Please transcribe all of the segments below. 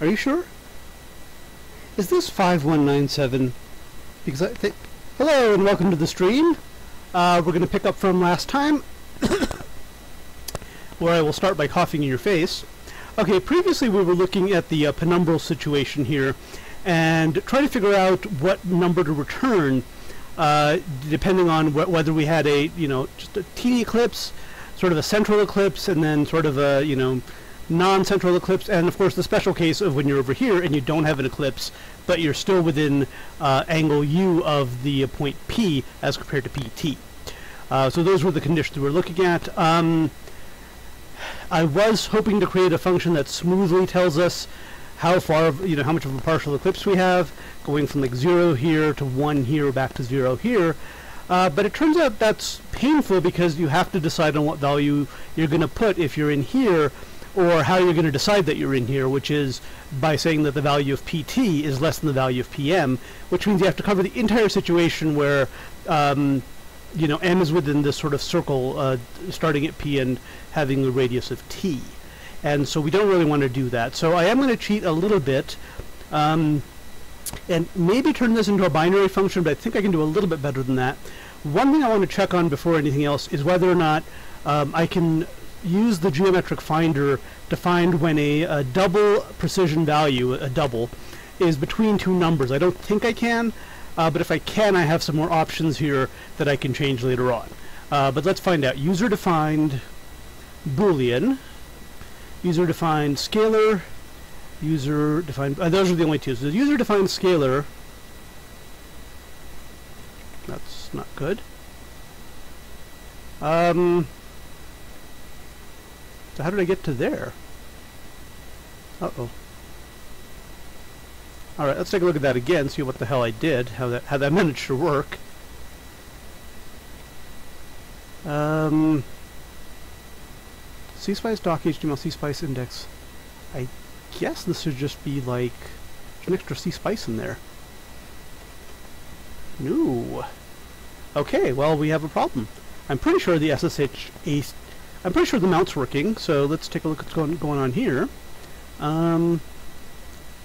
Are you sure? Is this 5197? Because I think... Hello and welcome to the stream. Uh, we're going to pick up from last time, where I will start by coughing in your face. Okay, previously we were looking at the uh, penumbral situation here, and trying to figure out what number to return, uh, depending on wh whether we had a, you know, just a teeny eclipse, sort of a central eclipse, and then sort of a, you know, non-central eclipse, and of course the special case of when you're over here and you don't have an eclipse, but you're still within uh, angle u of the uh, point P as compared to PT. Uh, so those were the conditions we were looking at. Um, I was hoping to create a function that smoothly tells us how far, you know, how much of a partial eclipse we have, going from like zero here to one here, back to zero here. Uh, but it turns out that's painful because you have to decide on what value you're going to put if you're in here or how you're going to decide that you're in here, which is by saying that the value of PT is less than the value of PM, which means you have to cover the entire situation where, um, you know, M is within this sort of circle uh, starting at P and having a radius of T. And so we don't really want to do that. So I am going to cheat a little bit. Um, and maybe turn this into a binary function, but I think I can do a little bit better than that. One thing I want to check on before anything else is whether or not um, I can use the geometric finder to find when a, a, double precision value, a double, is between two numbers. I don't think I can, uh, but if I can, I have some more options here that I can change later on. Uh, but let's find out. User-defined Boolean, user-defined scalar, user-defined, uh, those are the only two. So user-defined scalar, that's not good. Um, so how did I get to there? Uh-oh. Alright, let's take a look at that again, see what the hell I did, how that how that managed to work. Um CSpice doc HTML CSpice index. I guess this should just be like an extra CSpice in there. No. Okay, well we have a problem. I'm pretty sure the SSH I'm pretty sure the mount's working, so let's take a look at what's going, going on here. Um,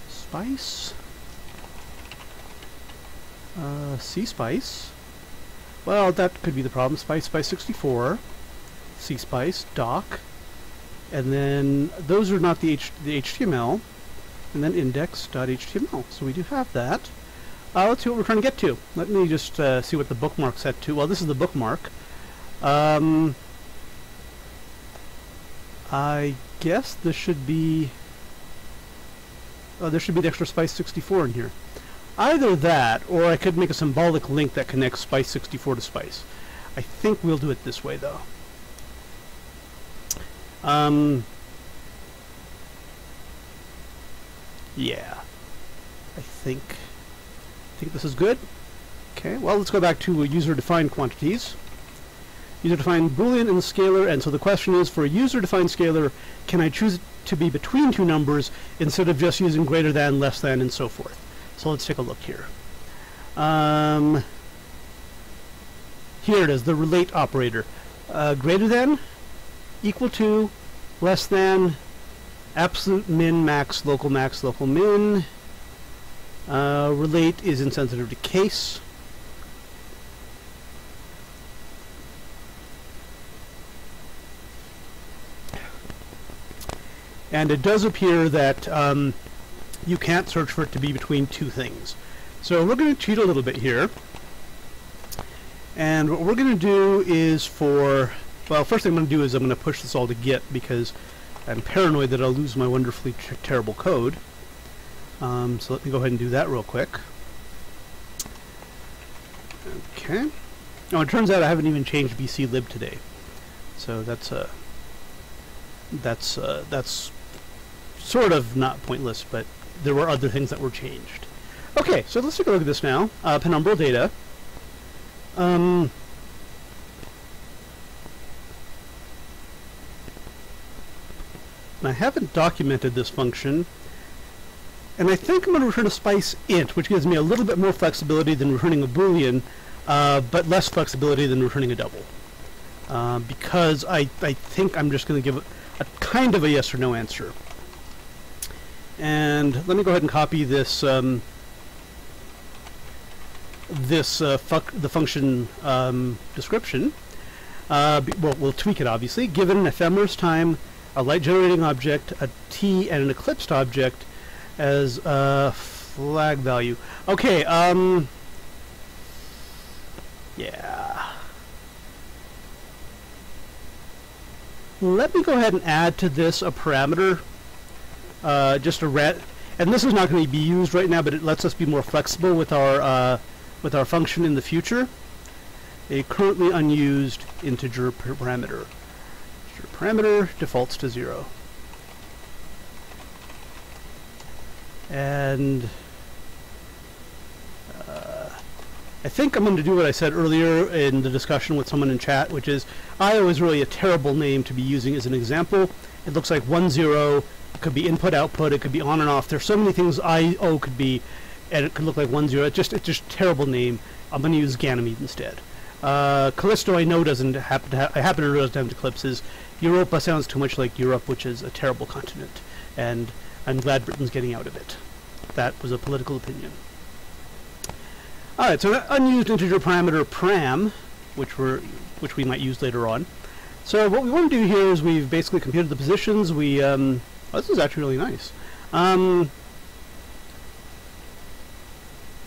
spice. Uh, spice. Well, that could be the problem. Spice Spice 64. CSpice, doc. And then those are not the, H the HTML. And then index.html. So we do have that. Uh, let's see what we're trying to get to. Let me just uh, see what the bookmark's set to. Well, this is the bookmark. Um, I guess this should be... Oh, there should be the extra Spice 64 in here. Either that, or I could make a symbolic link that connects Spice 64 to Spice. I think we'll do it this way, though. Um... Yeah. I think... I think this is good. Okay, well, let's go back to user-defined quantities user-defined boolean and scalar, and so the question is, for a user-defined scalar, can I choose to be between two numbers instead of just using greater than, less than, and so forth? So let's take a look here. Um, here it is, the relate operator. Uh, greater than, equal to, less than, absolute min, max, local max, local min. Uh, relate is insensitive to case. And it does appear that um, you can't search for it to be between two things. So we're going to cheat a little bit here. And what we're going to do is for, well, first thing I'm going to do is I'm going to push this all to Git because I'm paranoid that I'll lose my wonderfully terrible code. Um, so let me go ahead and do that real quick. Okay. Now it turns out I haven't even changed BC lib today. So that's uh, that's uh, that's sort of not pointless, but there were other things that were changed. Okay, so let's take a look at this now. Uh, penumbral data. Um, I haven't documented this function, and I think I'm going to return a spice int, which gives me a little bit more flexibility than returning a boolean, uh, but less flexibility than returning a double. Uh, because I, I think I'm just going to give a kind of a yes or no answer. And let me go ahead and copy this um, this uh, the function um, description. Uh, well, we'll tweak it obviously. Given an ephemeris time, a light generating object, a t, and an eclipsed object as a flag value. Okay. Um, yeah. Let me go ahead and add to this a parameter. Uh, just a ret, and this is not going to be used right now, but it lets us be more flexible with our uh, with our function in the future. A currently unused integer parameter. Parameter defaults to zero. And uh, I think I'm going to do what I said earlier in the discussion with someone in chat, which is IO is really a terrible name to be using as an example. It looks like one zero. It could be input output. It could be on and off. There's so many things IO could be and it could look like one zero. It's just it's just terrible name. I'm going to use Ganymede instead. Uh, Callisto I know doesn't happen to ha happen to know doesn't have eclipses. Europa sounds too much like Europe, which is a terrible continent, and I'm glad Britain's getting out of it. That was a political opinion. Alright, so unused integer parameter pram, which we're which we might use later on. So what we want to do here is we've basically computed the positions. We um, oh, this is actually really nice. Um,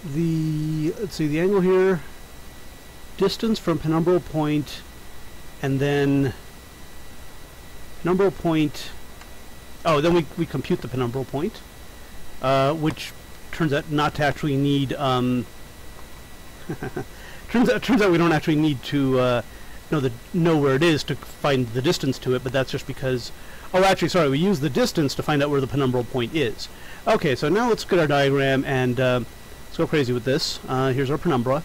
the let's see the angle here distance from penumbral point and then penumbral point oh then we, we compute the penumbral point uh, which turns out not to actually need um, turns out turns out we don't actually need to uh, know the know where it is to find the distance to it but that's just because oh actually sorry we use the distance to find out where the penumbral point is okay so now let's get our diagram and uh, Let's go crazy with this. Uh, here's our penumbra.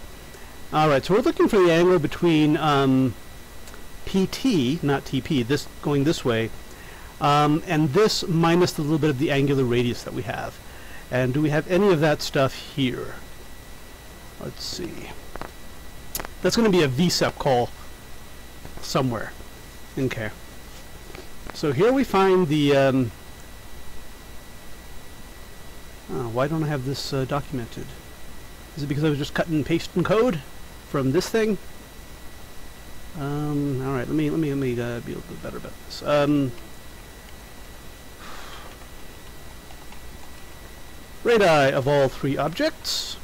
Alright, so we're looking for the angle between um, PT, not TP, this going this way, um, and this minus the little bit of the angular radius that we have. And do we have any of that stuff here? Let's see. That's going to be a VSEP call somewhere. Okay. So here we find the um, Oh, why don't I have this uh, documented? Is it because I was just cutting and pasting code from this thing? Um, all right, let me let me let me uh, be a little bit better about this. Um, radii of all three objects.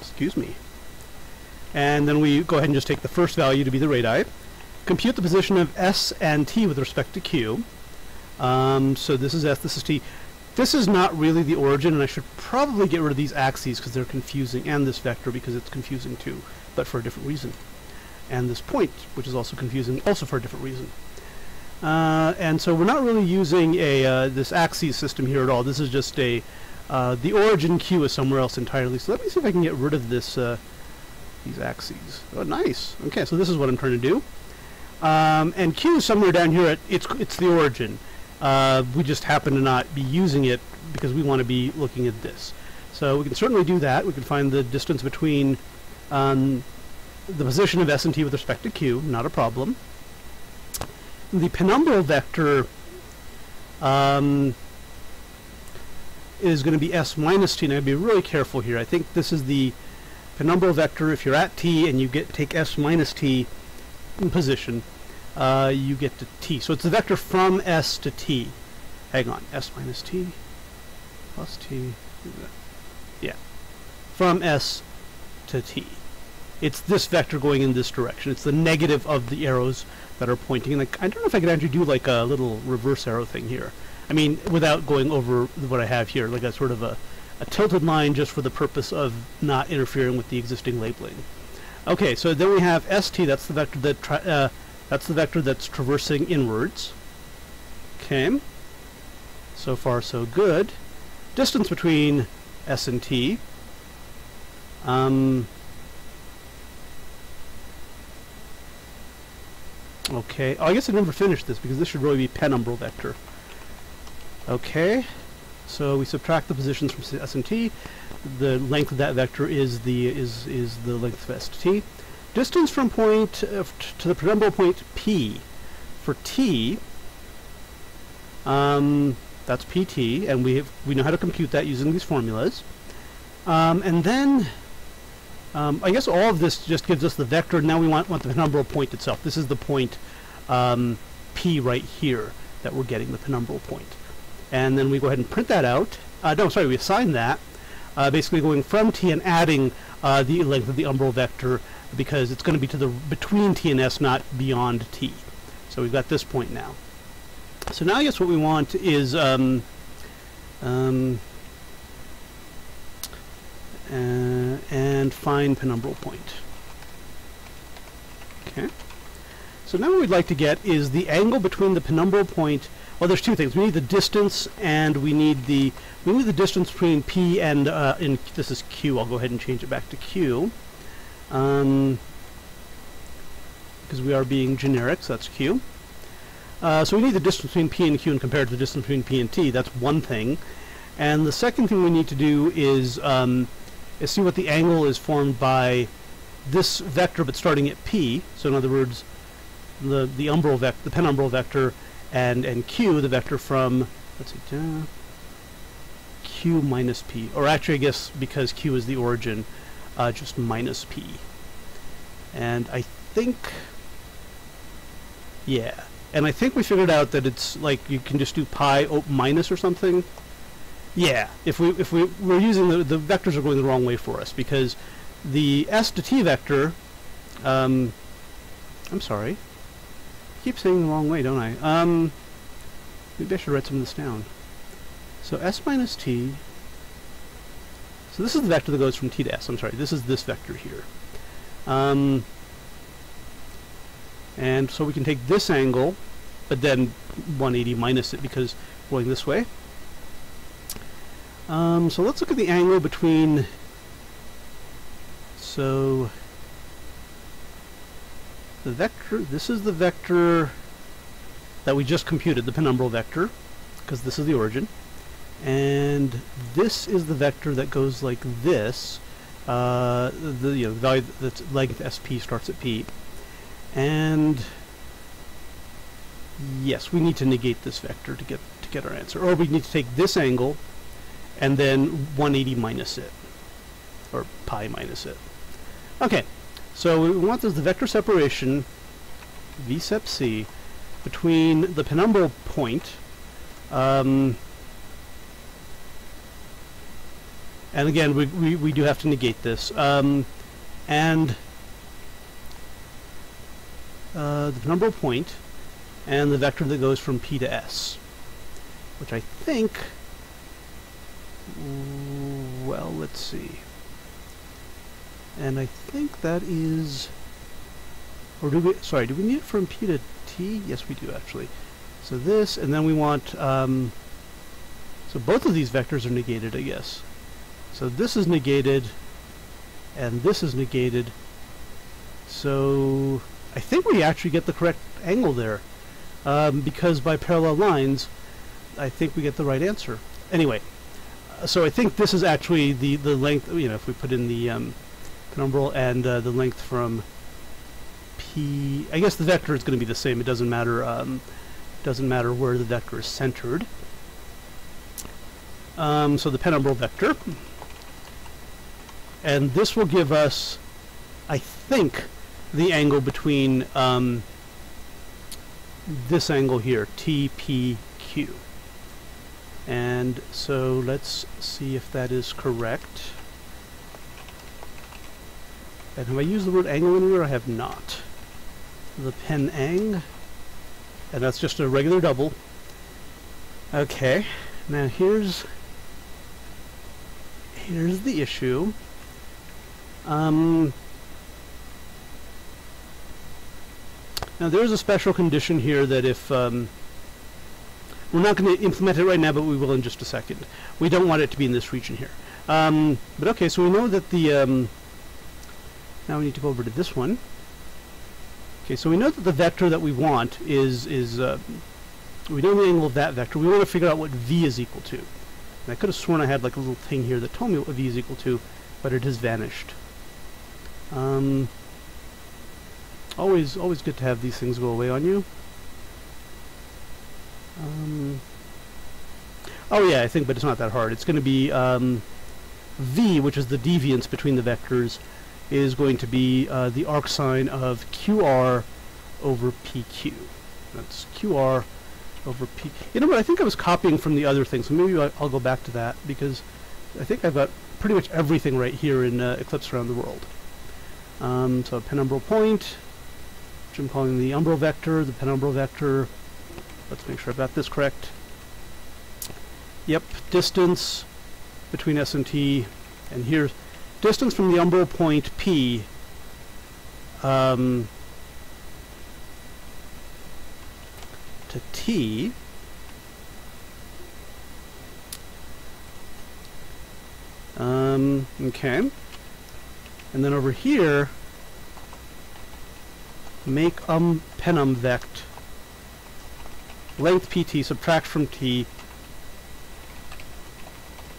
Excuse me. And then we go ahead and just take the first value to be the radii. Compute the position of s and t with respect to q. Um, so this is S, this is T. This is not really the origin, and I should probably get rid of these axes because they're confusing, and this vector because it's confusing too, but for a different reason. And this point, which is also confusing, also for a different reason. Uh, and so we're not really using a uh, this axes system here at all. This is just a uh, the origin Q is somewhere else entirely. So let me see if I can get rid of this uh, these axes. Oh, nice. Okay, so this is what I'm trying to do. Um, and Q somewhere down here. At, it's it's the origin. Uh, we just happen to not be using it because we want to be looking at this. So we can certainly do that. We can find the distance between um, the position of S and T with respect to Q, not a problem. The penumbral vector um, is going to be S minus T. Now, be really careful here. I think this is the penumbral vector. If you're at T and you get take S minus T in position, uh, you get to t. So it's the vector from s to t. Hang on, s minus t plus t. Yeah, from s to t. It's this vector going in this direction. It's the negative of the arrows that are pointing. And I don't know if I could actually do like a little reverse arrow thing here. I mean, without going over what I have here, like a sort of a, a tilted line just for the purpose of not interfering with the existing labeling. Okay, so then we have st, that's the vector that uh, that's the vector that's traversing inwards. Okay. So far, so good. Distance between S and T. Um, okay. Oh, I guess I never finished this because this should really be penumbral vector. Okay. So we subtract the positions from S and T. The length of that vector is the is is the length of S to T. Distance from point uh, to the penumbral point P for T, Um, that's pt, and we have, we know how to compute that using these formulas. Um, and then, um, I guess all of this just gives us the vector. Now we want, want the penumbral point itself. This is the point um, p right here that we're getting, the penumbral point. And then we go ahead and print that out. Uh, no, sorry, we assign that, uh, basically going from t and adding uh, the length of the umbral vector because it's going to be to the between t and s, not beyond t. So we've got this point now. So now I guess what we want is um, um, uh, and find penumbral point. Okay. So now what we'd like to get is the angle between the penumbral point. Well, there's two things. We need the distance, and we need the we need the distance between p and uh, in this is q. I'll go ahead and change it back to q, um, because we are being generic. So that's q. Uh, so we need the distance between p and q and compared to the distance between p and t. That's one thing. And the second thing we need to do is, um, is see what the angle is formed by this vector, but starting at p. So in other words, the the umbral vector, the penumbral vector, and and q, the vector from let's see, q minus p, or actually I guess because q is the origin, uh, just minus p. And I think, yeah, and I think we figured out that it's like you can just do pi minus or something. Yeah, if we if we we're using the the vectors are going the wrong way for us because the s to t vector. Um, I'm sorry. Keep saying the wrong way, don't I? Um, maybe I should write some of this down. So s minus t. So this is the vector that goes from t to s. I'm sorry. This is this vector here. Um, and so we can take this angle, but then 180 minus it because going this way. Um, so let's look at the angle between, so the vector, this is the vector that we just computed, the penumbral vector, because this is the origin. And this is the vector that goes like this. Uh, the, you know, value that's length sp starts at p. And yes, we need to negate this vector to get to get our answer. Or we need to take this angle and then 180 minus it, or pi minus it. Okay, so we want is the vector separation, v sep c, between the penumbral point, um, and again, we, we, we do have to negate this, um, and uh, the penumbral point, and the vector that goes from p to s, which I think well, let's see. And I think that is... Or do we... Sorry, do we need it from P to T? Yes, we do, actually. So this, and then we want... Um, so both of these vectors are negated, I guess. So this is negated, and this is negated. So I think we actually get the correct angle there. Um, because by parallel lines, I think we get the right answer. Anyway, so I think this is actually the, the length, you know, if we put in the um, penumbral and uh, the length from P, I guess the vector is going to be the same. It doesn't matter, um, doesn't matter where the vector is centered. Um, so the penumbral vector. And this will give us, I think, the angle between um, this angle here, TPQ. And so let's see if that is correct. And have I used the word angle anywhere? I have not. The pen ang. And that's just a regular double. Okay. Now here's here's the issue. Um, now there's a special condition here that if um, we're not going to implement it right now, but we will in just a second. We don't want it to be in this region here. Um, but okay, so we know that the... Now we need to go over to this one. Okay, so we know that the vector that we want is... is uh, we know the angle of that vector. We want to figure out what v is equal to. And I could have sworn I had like a little thing here that told me what v is equal to, but it has vanished. Um, always, always good to have these things go away on you. Um, Oh yeah, I think, but it's not that hard. It's going to be um, v, which is the deviance between the vectors, is going to be uh, the arcsine of qr over pq. That's qr over p. You know what? I think I was copying from the other thing, so maybe I- I'll go back to that because I think I've got pretty much everything right here in uh, Eclipse Around the World. Um, so penumbral point, which I'm calling the umbral vector, the penumbral vector. Let's make sure I've got this correct. Yep, distance between S and T, and here's distance from the umbral point P um, to T um, okay and then over here make um penum vect length pt subtract from t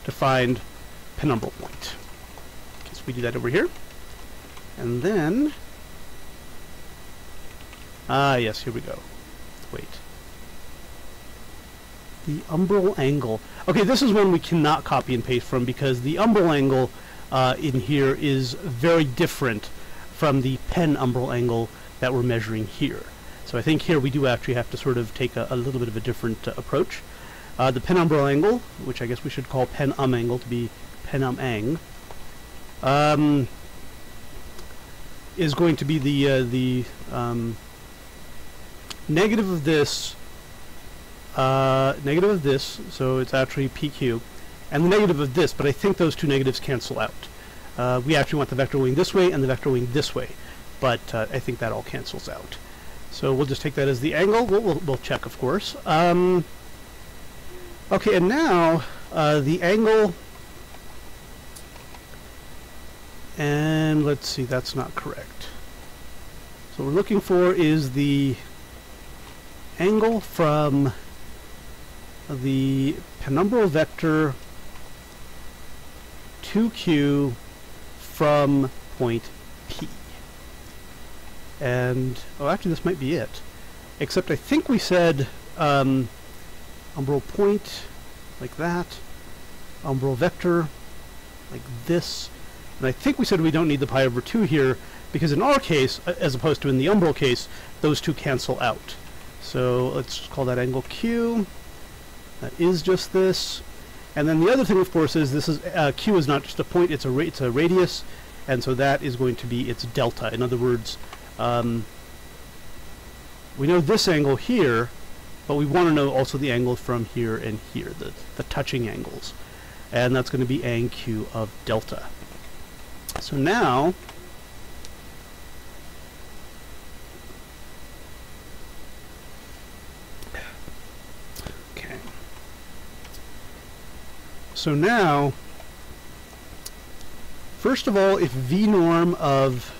to find penumbral point. We do that over here. And then... Ah, yes, here we go. Wait. The umbral angle. Okay, this is one we cannot copy and paste from because the umbral angle uh, in here is very different from the penumbral angle that we're measuring here. So I think here we do actually have to sort of take a, a little bit of a different uh, approach. Uh, the penumbral angle, which I guess we should call penum angle to be penum ang, um, is going to be the uh, the um, negative of this, uh, negative of this, so it's actually PQ, and the negative of this, but I think those two negatives cancel out. Uh, we actually want the vector going this way and the vector going this way, but uh, I think that all cancels out. So we'll just take that as the angle. We'll, we'll, we'll check, of course. Um, Okay, and now uh, the angle, and let's see, that's not correct. So what we're looking for is the angle from the penumbral vector 2q from point P. And, oh, actually this might be it. Except I think we said um, umbral point like that, umbral vector like this, and I think we said we don't need the pi over 2 here because in our case, as opposed to in the umbral case, those two cancel out. So let's call that angle Q. That is just this. And then the other thing, of course, is this is uh, Q is not just a point; it's a it's a radius, and so that is going to be its delta. In other words, um, we know this angle here but we want to know also the angle from here and here, the, the touching angles. And that's going to be ang q of delta. So now, okay. So now, first of all, if v norm of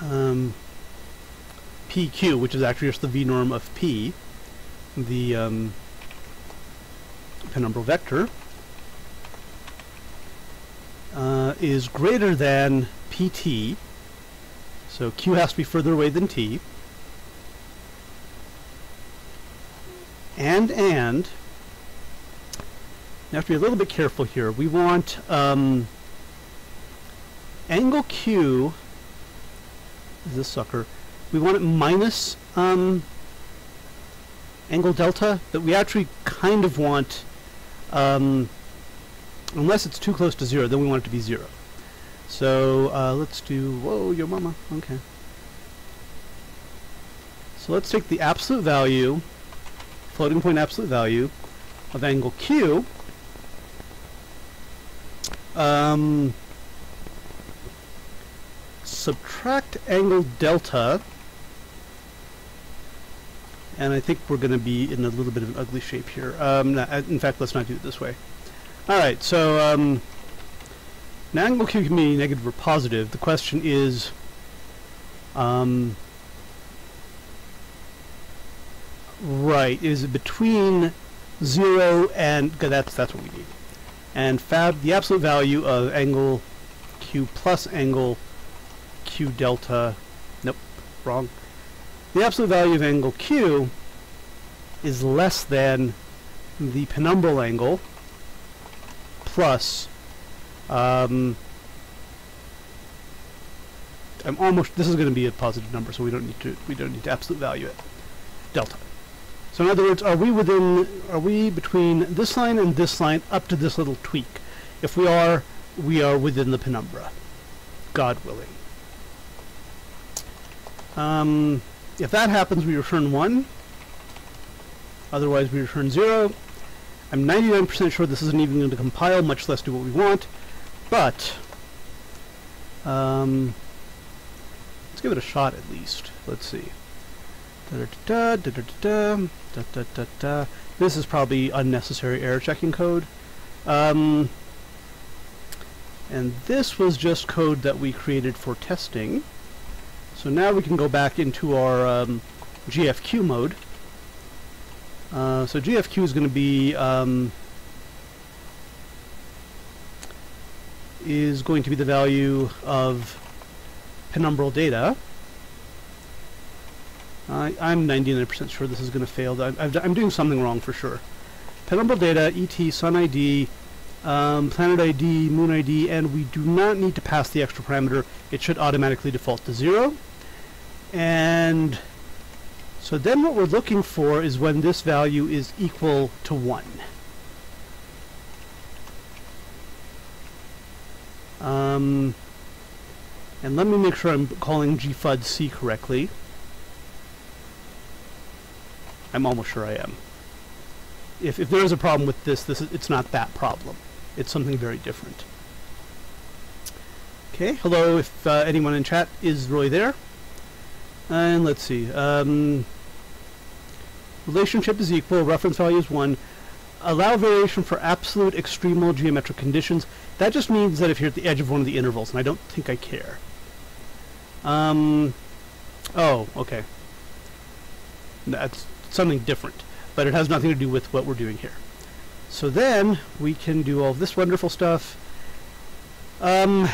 um, PQ, which is actually just the V norm of P, the um, penumbral vector, uh, is greater than PT, so Q has to be further away than T, and and, you have to be a little bit careful here. We want um, angle Q, is this sucker, we want it minus um, angle delta, but we actually kind of want, um, unless it's too close to zero, then we want it to be zero. So uh, let's do, whoa, your mama, okay. So let's take the absolute value, floating point absolute value of angle Q, um, subtract angle delta, and I think we're going to be in a little bit of an ugly shape here. Um, no, in fact, let's not do it this way. Alright, so um, now angle Q can be negative or positive. The question is, um, right, is it between 0 and, that's, that's what we need. And fab, the absolute value of angle Q plus angle Q delta, nope, wrong, the absolute value of angle Q is less than the penumbral angle plus um, I'm almost this is going to be a positive number so we don't need to we don't need to absolute value it. Delta. So in other words are we within are we between this line and this line up to this little tweak? If we are we are within the penumbra God willing. Um, if that happens we return 1 otherwise we return 0 I'm 99% sure this isn't even going to compile, much less do what we want, but um, let's give it a shot at least. Let's see. Da -da -da, this is probably unnecessary error checking code. Um, and this was just code that we created for testing. So now we can go back into our um, GFQ mode. Uh, so GFQ is going to be um, is going to be the value of penumbral data. I, I'm 99% sure this is going to fail. I, am doing something wrong for sure. Penumbral data, ET, sun ID, um, planet ID, moon ID, and we do not need to pass the extra parameter. It should automatically default to zero. And so then what we're looking for is when this value is equal to 1. Um, and let me make sure I'm calling gfud correctly. I'm almost sure I am. If, if there is a problem with this, this is, it's not that problem. It's something very different. Okay, hello if uh, anyone in chat is Roy there. And let's see. Um, relationship is equal. Reference value is 1. Allow variation for absolute extremal geometric conditions. That just means that if you're at the edge of one of the intervals, and I don't think I care. Um, oh, okay. That's something different, but it has nothing to do with what we're doing here. So then we can do all this wonderful stuff. Um,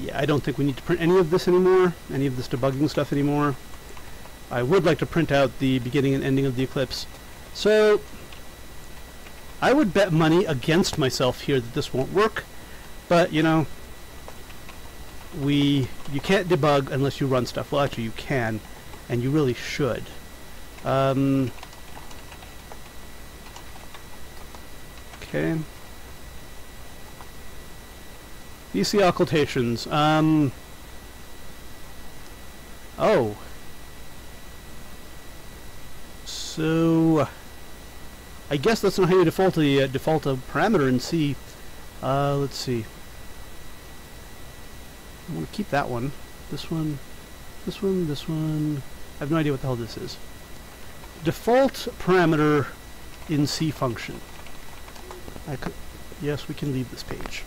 yeah, I don't think we need to print any of this anymore, any of this debugging stuff anymore. I would like to print out the beginning and ending of the eclipse. So, I would bet money against myself here that this won't work, but, you know, we, you can't debug unless you run stuff. Well, actually, you can, and you really should. Um, okay. BC occultations. Um, oh. So, I guess that's not how you default a uh, default a parameter in C. Uh, let's see. I want to keep that one. This one, this one, this one. I have no idea what the hell this is. Default parameter in C function. I could, yes, we can leave this page.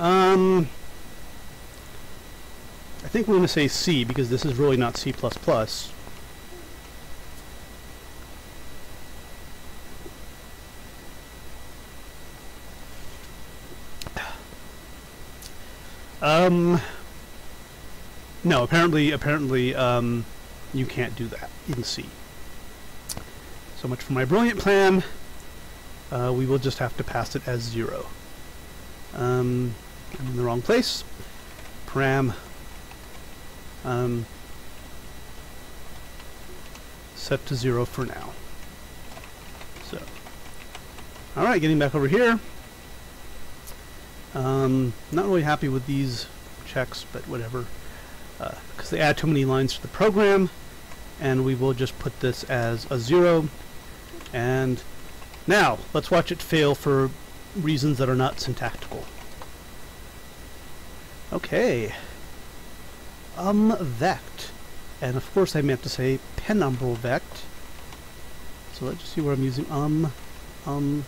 Um, I think we're going to say C because this is really not C++. Um, no, apparently, apparently, um, you can't do that in C. So much for my brilliant plan. Uh, we will just have to pass it as zero. Um, I'm in the wrong place. Param. Um, set to zero for now. So, all right, getting back over here. Um, not really happy with these checks, but whatever, because uh, they add too many lines to the program, and we will just put this as a zero. And now let's watch it fail for reasons that are not syntactical. Okay. Um, vect. And of course I meant to say penumbral vect. So let's just see where I'm using um, um.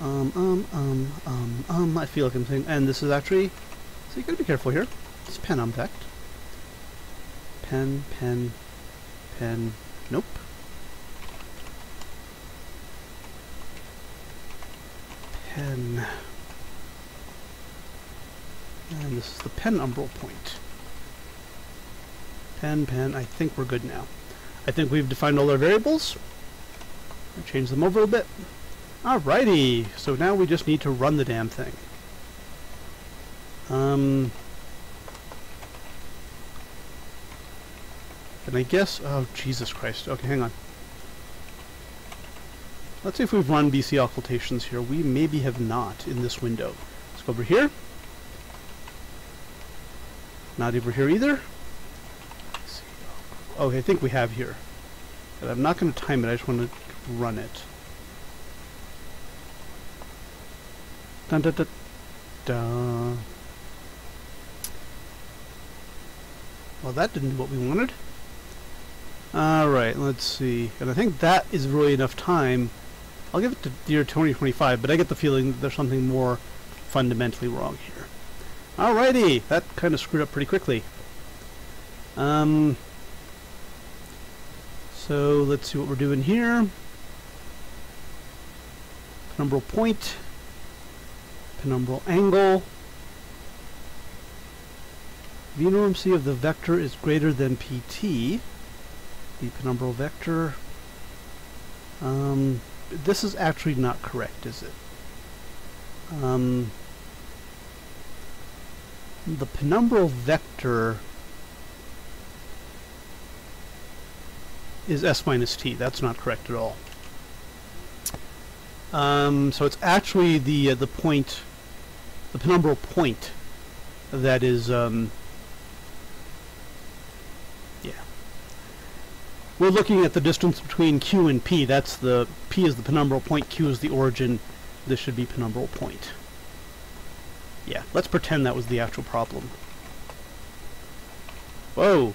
Um, um, um, um, um, I feel like I'm saying, and this is actually, so you gotta be careful here. It's penum vect. Pen, pen, pen, nope. pen. And this is the penumbral point. pen, pen. I think we're good now. I think we've defined all our variables. Change them over a bit. Alrighty, so now we just need to run the damn thing. Um, and I guess, oh Jesus Christ, okay hang on. Let's see if we've run BC occultations here. We maybe have not in this window. Let's go over here. Not over here either. Oh, I think we have here. But I'm not going to time it, I just want to run it. Dun dun dun dun. Well, that didn't do what we wanted. Alright, let's see. And I think that is really enough time. I'll give it to year 2025, but I get the feeling that there's something more fundamentally wrong here. Alrighty, that kind of screwed up pretty quickly. Um, so let's see what we're doing here. Penumbral point, penumbral angle. V norm c of the vector is greater than pt. The penumbral vector. Um, this is actually not correct, is it? Um, the penumbral vector is s minus t. That's not correct at all. Um, so it's actually the uh, the point, the penumbral point, that is. Um, yeah. We're looking at the distance between q and p. That's the p is the penumbral point, q is the origin. This should be penumbral point. Yeah, let's pretend that was the actual problem. Whoa!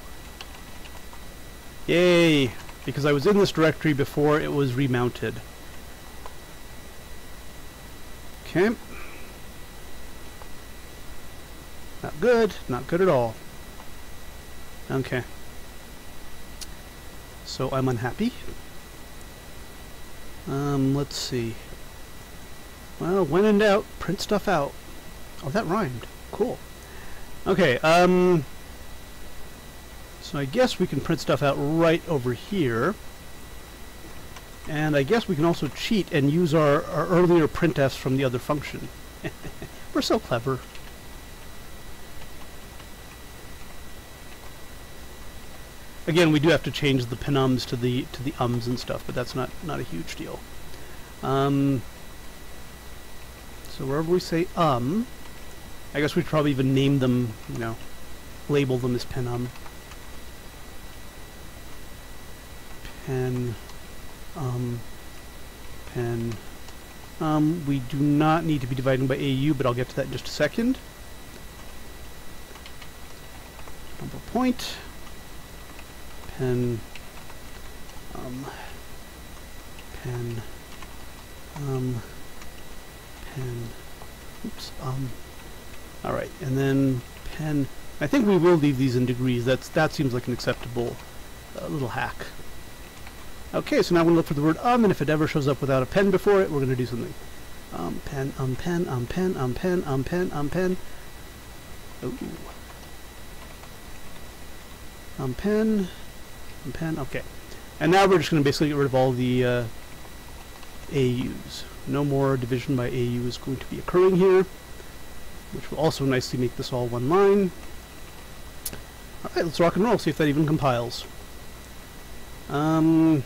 Yay! Because I was in this directory before it was remounted. Okay. Not good. Not good at all. Okay. So I'm unhappy. Um, let's see. Well, when in doubt, print stuff out. Oh, that rhymed. Cool. Okay, um... So I guess we can print stuff out right over here. And I guess we can also cheat and use our, our earlier printfs from the other function. We're so clever. Again, we do have to change the penums to the to the ums and stuff, but that's not not a huge deal. Um, so wherever we say um, I guess we'd probably even name them, you know, label them as penum. Pen, um, pen. Um, we do not need to be dividing by AU, but I'll get to that in just a second. Number point, pen, um, pen, um, pen, oops, um, alright, and then pen, I think we will leave these in degrees, that's, that seems like an acceptable uh, little hack. Okay, so now we're going to look for the word um, and if it ever shows up without a pen before it, we're going to do something. Um, pen, um, pen, um, pen, um, pen, um, pen, um, pen. Ooh. Um, pen, um, pen, okay. And now we're just going to basically get rid of all the uh, AUs. No more division by AU is going to be occurring here, which will also nicely make this all one line. Alright, let's rock and roll, see if that even compiles. Um,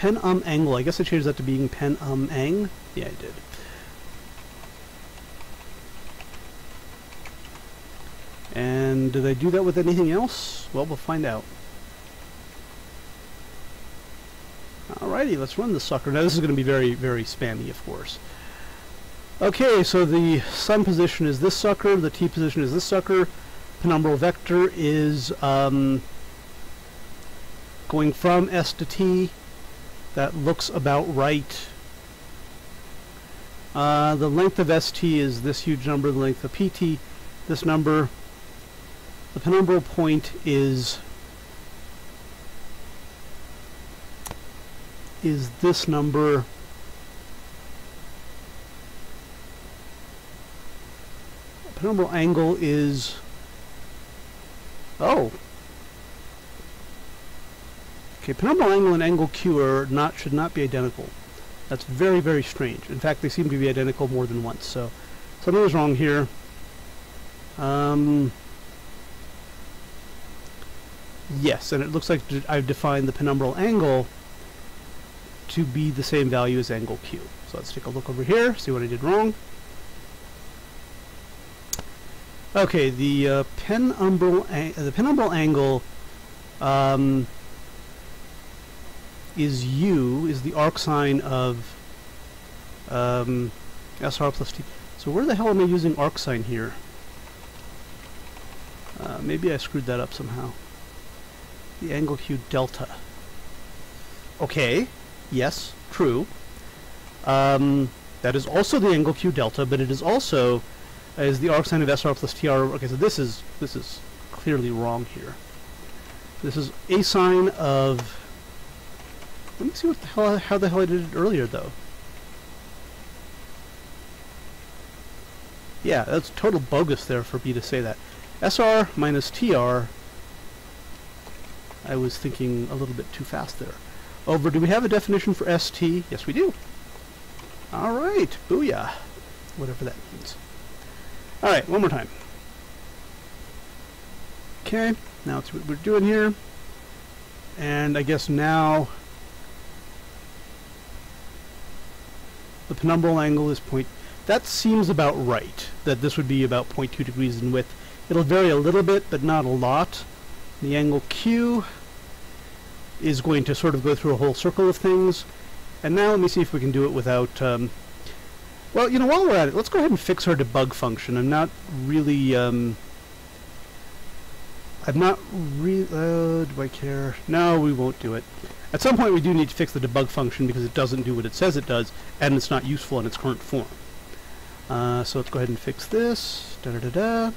pen um angle. I guess I changed that to being pen um ang. Yeah, I did. And did I do that with anything else? Well, we'll find out. Alrighty, let's run the sucker. Now this is going to be very, very spammy, of course. Okay, so the sun position is this sucker, the t position is this sucker, penumbral vector is um, going from s to t, that looks about right. Uh, the length of ST is this huge number, the length of PT, this number. The penumbral point is is this number penumbral angle is... Oh. Okay, penumbral angle and angle Q are not should not be identical. That's very, very strange. In fact, they seem to be identical more than once, so something was wrong here. Um, yes, and it looks like I've defined the penumbral angle to be the same value as angle Q. So let's take a look over here, see what I did wrong. Okay, the uh, penumbral the penumbral angle um, is u is the arcsine of um, SR plus T. So where the hell am I using arcsine here? Uh, maybe I screwed that up somehow. The angle Q delta. Okay, yes, true. Um, that is also the angle Q delta, but it is also uh, is the arcsine of SR plus TR. Okay, so this is this is clearly wrong here. This is a sine of. Let me see what the hell how the hell I did it earlier though. Yeah, that's total bogus there for me to say that. SR minus TR. I was thinking a little bit too fast there. Over, do we have a definition for ST? Yes, we do. Alright, booyah. Whatever that means. Alright, one more time. Okay, now that's what we're doing here. And I guess now the penumbral angle is point. That seems about right, that this would be about 0.2 degrees in width. It'll vary a little bit, but not a lot. The angle Q is going to sort of go through a whole circle of things. And now let me see if we can do it without... Um, well, you know, while we're at it, let's go ahead and fix our debug function. I'm not really... Um, I'm not really... Uh, do I care? No, we won't do it. At some point we do need to fix the debug function because it doesn't do what it says it does, and it's not useful in its current form. Uh, so let's go ahead and fix this. Da-da-da-da.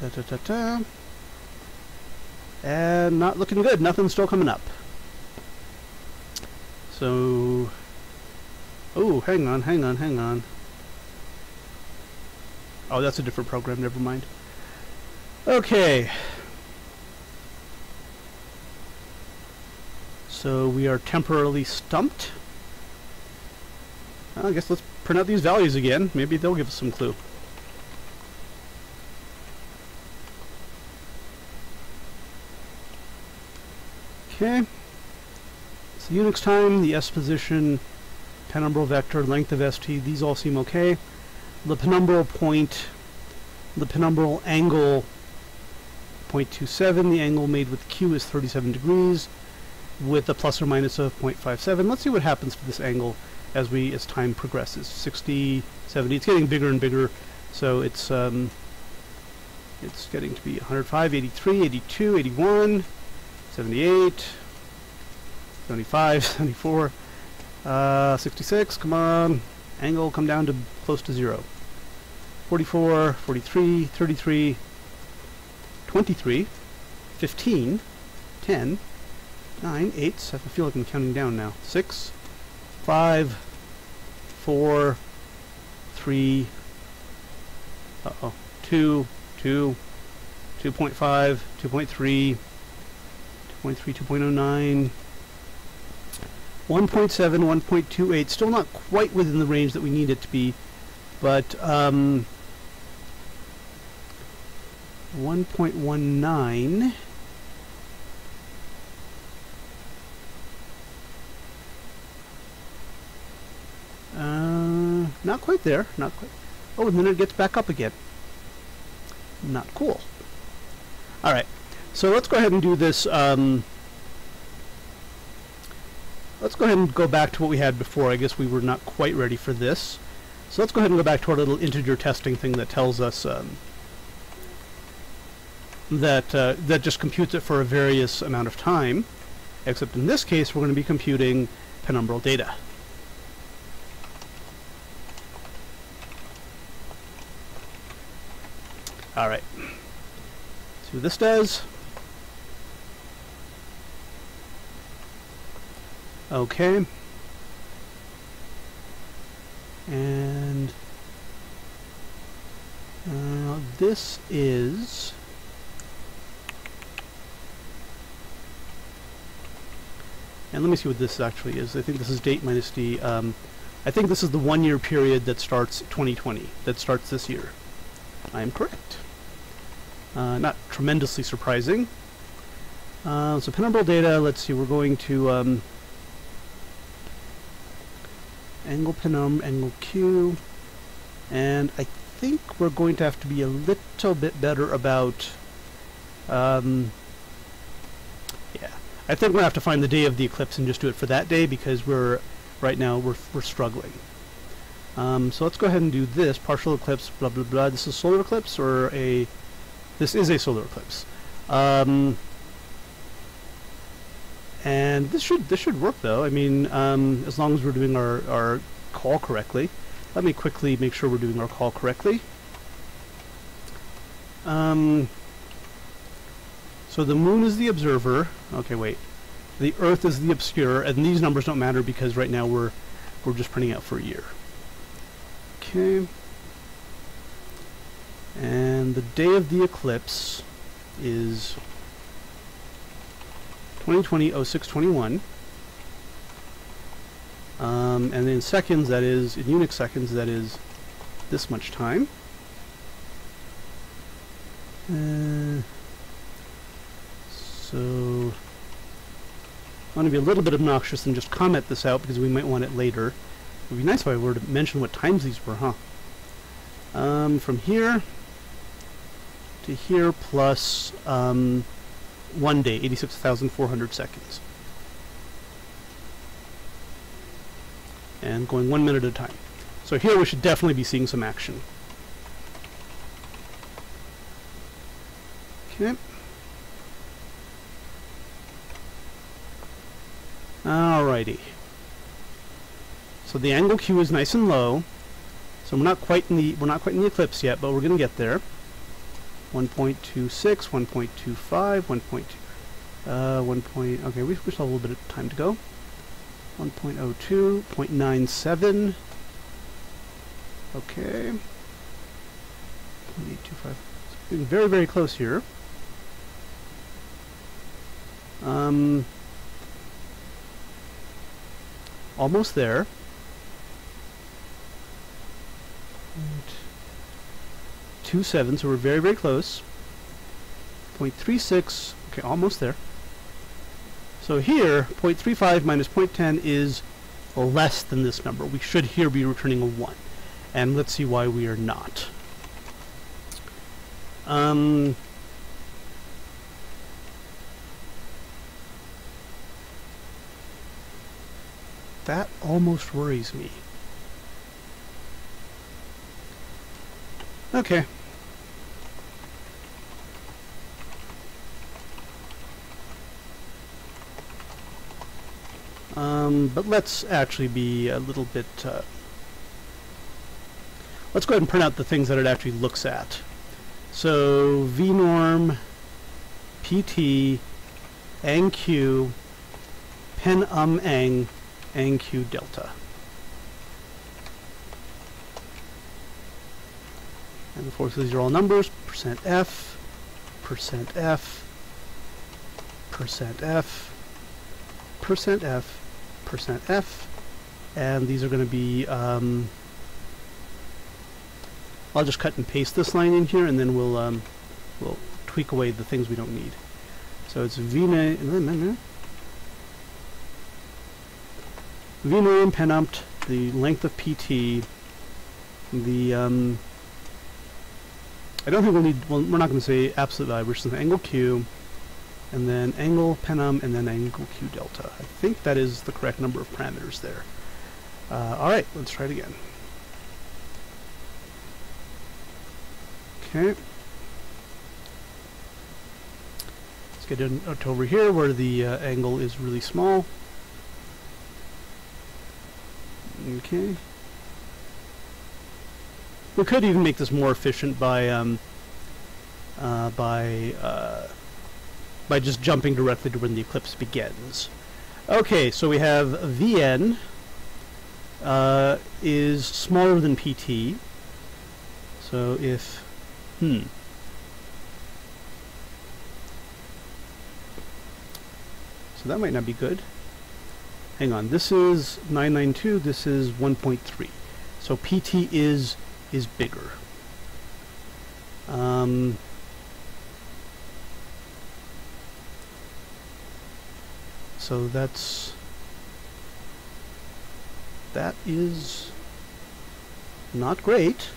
Da-da-da-da. And not looking good. Nothing's still coming up. So... Oh, hang on, hang on, hang on. Oh, that's a different program. Never mind. Okay. So we are temporarily stumped. I guess let's print out these values again. Maybe they'll give us some clue. Okay. So Unix time, the S position, penumbral vector, length of ST, these all seem okay. The penumbral point, the penumbral angle 0.27, the angle made with Q is 37 degrees with a plus or minus of 0.57. Let's see what happens to this angle as we as time progresses. 60, 70, it's getting bigger and bigger, so it's um, it's getting to be 105, 83, 82, 81, 78, 75, 74, uh, 66, come on, angle come down to close to zero. 44, 43, 33, 23, 15, 10, 9, 8, I feel like I'm counting down now. 6, 5, 4, 3, uh-oh, 2, 2, 2.5, 2.3, 2.3, 2.09, 1.7, 1.28, still not quite within the range that we need it to be, but um, 1.19, not quite there. Not quite. Oh, and then it gets back up again. Not cool. All right. So let's go ahead and do this. Um, let's go ahead and go back to what we had before. I guess we were not quite ready for this. So let's go ahead and go back to our little integer testing thing that tells us um, that uh, that just computes it for a various amount of time. Except in this case, we're going to be computing penumbral data. All right. See what this does. Okay. And uh, this is and let me see what this actually is. I think this is date minus d. Um, I think this is the one-year period that starts 2020, that starts this year. I am correct. Uh, not tremendously surprising. Uh, so penumbral data, let's see, we're going to um, angle penum, angle q, and I think we're going to have to be a little bit better about, um, yeah, I think we're going to have to find the day of the eclipse and just do it for that day because we're, right now, we're, we're struggling. Um, so let's go ahead and do this, partial eclipse, blah, blah, blah. This is solar eclipse or a, this is a solar eclipse. Um, and this should this should work though. I mean, um, as long as we're doing our, our call correctly. Let me quickly make sure we're doing our call correctly. Um, so the moon is the observer. Okay, wait. The Earth is the obscure, and these numbers don't matter because right now we're we're just printing out for a year. Okay. And the day of the eclipse is 2020 0621. Um, and in seconds, that is, in Unix seconds, that is this much time. Uh, so, I want to be a little bit obnoxious and just comment this out because we might want it later. It would be nice if I were to mention what times these were, huh? Um, from here to here plus um, one day, 86,400 seconds. And going one minute at a time. So here we should definitely be seeing some action. Okay. Alrighty. So the angle Q is nice and low. So we're not quite in the we're not quite in the eclipse yet, but we're going to get there. 1.26, 1.25, 1.2, uh, 1. Point, okay, we, we still have a little bit of time to go. 1.02, 0.97. Okay. 0.825. Getting very, very close here. Um, almost there. Two seven, so we're very, very close. 0.36, okay, almost there. So here, 0.35 minus 0.10 is less than this number. We should here be returning a 1. And let's see why we are not. Um, that almost worries me. Okay. Um, but let's actually be a little bit... Uh, let's go ahead and print out the things that it actually looks at. So vnorm, pt, angq, pen um ang, angq delta. And the forces are all numbers, percent %f, percent %f, percent %f, percent %f, percent %f, and these are going to be, um, I'll just cut and paste this line in here, and then we'll, um, we'll tweak away the things we don't need. So it's vna, vnorm penumpt, the length of pt, the, um, I don't think we'll need, well, we're not going to say absolute value, we're just going to angle q, and then angle penum, and then angle q delta. I think that is the correct number of parameters there. Uh, Alright, let's try it again. Okay. Let's get it over here where the uh, angle is really small. Okay. We could even make this more efficient by um, uh, by uh, by just jumping directly to when the eclipse begins. Okay, so we have Vn uh, is smaller than Pt. So if Hmm. So that might not be good. Hang on, this is 992, this is 1.3. So PT is is bigger. Um, so that's that is not great.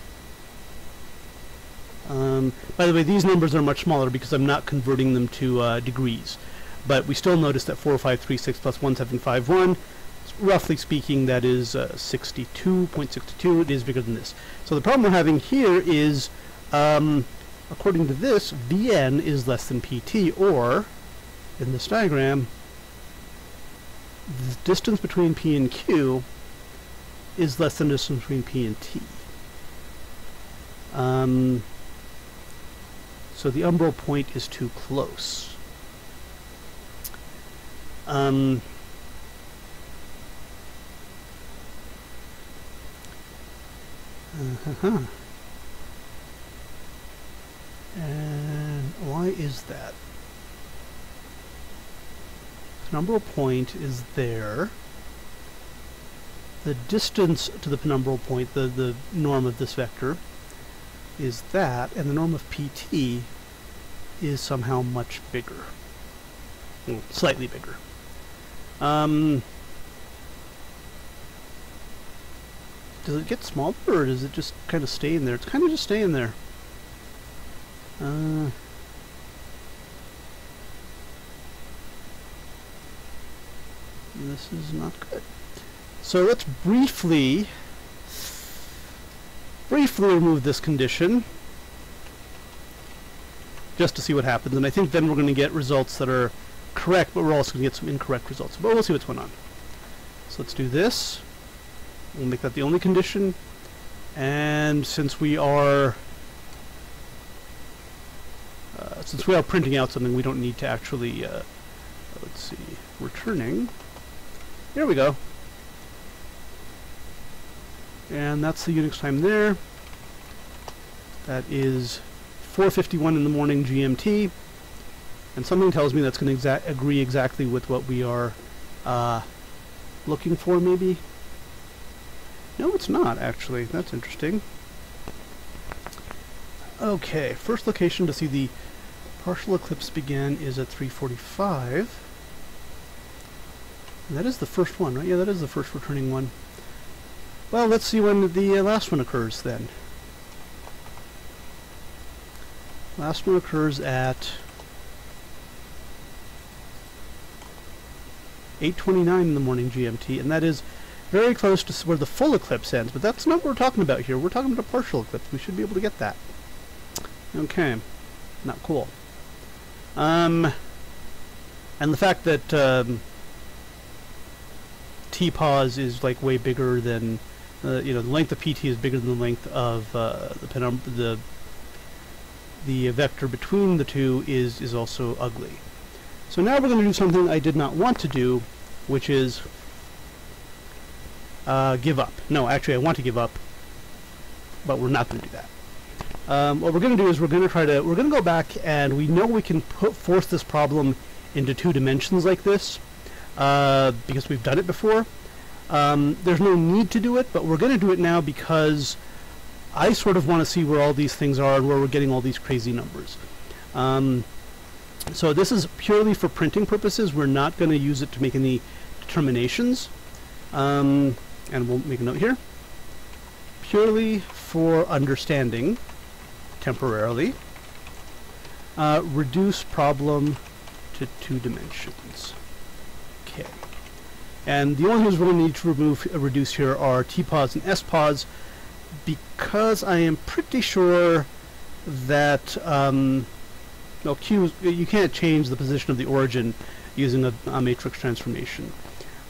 Um, by the way, these numbers are much smaller because I'm not converting them to uh, degrees. But we still notice that 4536 plus 1751, roughly speaking, that is uh, 62.62. It is bigger than this. So the problem we're having here is, um, according to this, Vn is less than Pt, or, in this diagram, the distance between P and Q is less than the distance between P and T. Um, so the umbral point is too close. Um, uh -huh. And why is that? Penumbral point is there. The distance to the penumbral point, the, the norm of this vector, is that, and the norm of PT is somehow much bigger. Well, slightly bigger. Um, does it get smaller, or does it just kind of stay in there? It's kind of just staying there. Uh, this is not good. So let's briefly briefly remove this condition just to see what happens. And I think then we're going to get results that are correct, but we're also going to get some incorrect results. But we'll see what's going on. So let's do this. We'll make that the only condition. And since we are uh, since we are printing out something, we don't need to actually, uh, let's see, returning. Here we go. And that's the Unix time there. That is 4.51 in the morning GMT. And something tells me that's going to exa agree exactly with what we are uh, looking for, maybe. No, it's not, actually. That's interesting. Okay, first location to see the partial eclipse begin is at 345. That is the first one, right? Yeah, that is the first returning one. Well, let's see when the uh, last one occurs then. Last one occurs at 8.29 in the morning GMT, and that is very close to where the full eclipse ends, but that's not what we're talking about here. We're talking about a partial eclipse. We should be able to get that. Okay. Not cool. Um, and the fact that um, T-pos is like way bigger than uh, you know, the length of PT is bigger than the length of uh, the penum the the vector between the two is is also ugly. So now we're going to do something I did not want to do, which is uh, give up. No, actually, I want to give up, but we're not going to do that. Um, what we're going to do is we're going to try to we're going to go back and we know we can put force this problem into two dimensions like this uh, because we've done it before. Um, there's no need to do it, but we're going to do it now because I sort of want to see where all these things are and where we're getting all these crazy numbers. Um, so this is purely for printing purposes. We're not going to use it to make any determinations. Um, and we'll make a note here. Purely for understanding, temporarily, uh, reduce problem to two dimensions. And the only things we're going to need to remove, uh, reduce here are T-pos and S-pos because I am pretty sure that um, Q you can't change the position of the origin using a, a matrix transformation.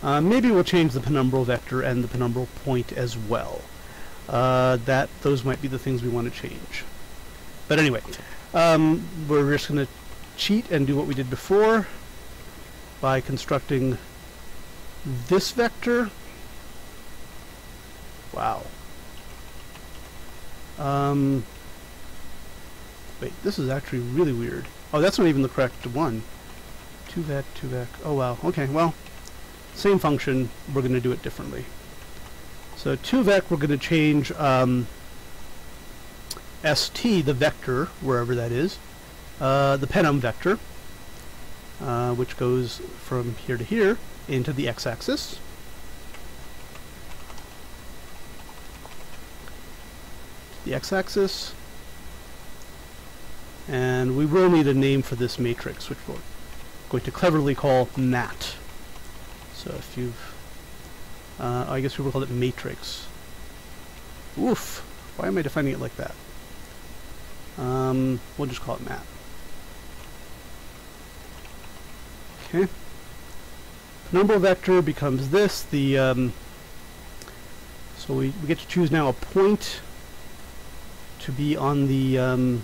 Uh, maybe we'll change the penumbral vector and the penumbral point as well. Uh, that those might be the things we want to change. But anyway, um, we're just going to cheat and do what we did before by constructing this vector, wow. Um, Wait, this is actually really weird. Oh, that's not even the correct one. 2vec, 2vec. Oh, wow. Okay, well, same function. We're going to do it differently. So 2vec, we're going to change um, st, the vector, wherever that is, uh, the penum vector, uh, which goes from here to here into the x-axis. The x-axis. And we will need a name for this matrix, which we're going to cleverly call mat. So if you've... Uh, I guess we will call it matrix. Oof! Why am I defining it like that? Um, we'll just call it mat. Okay. Number vector becomes this. The um, so we, we get to choose now a point to be on the um,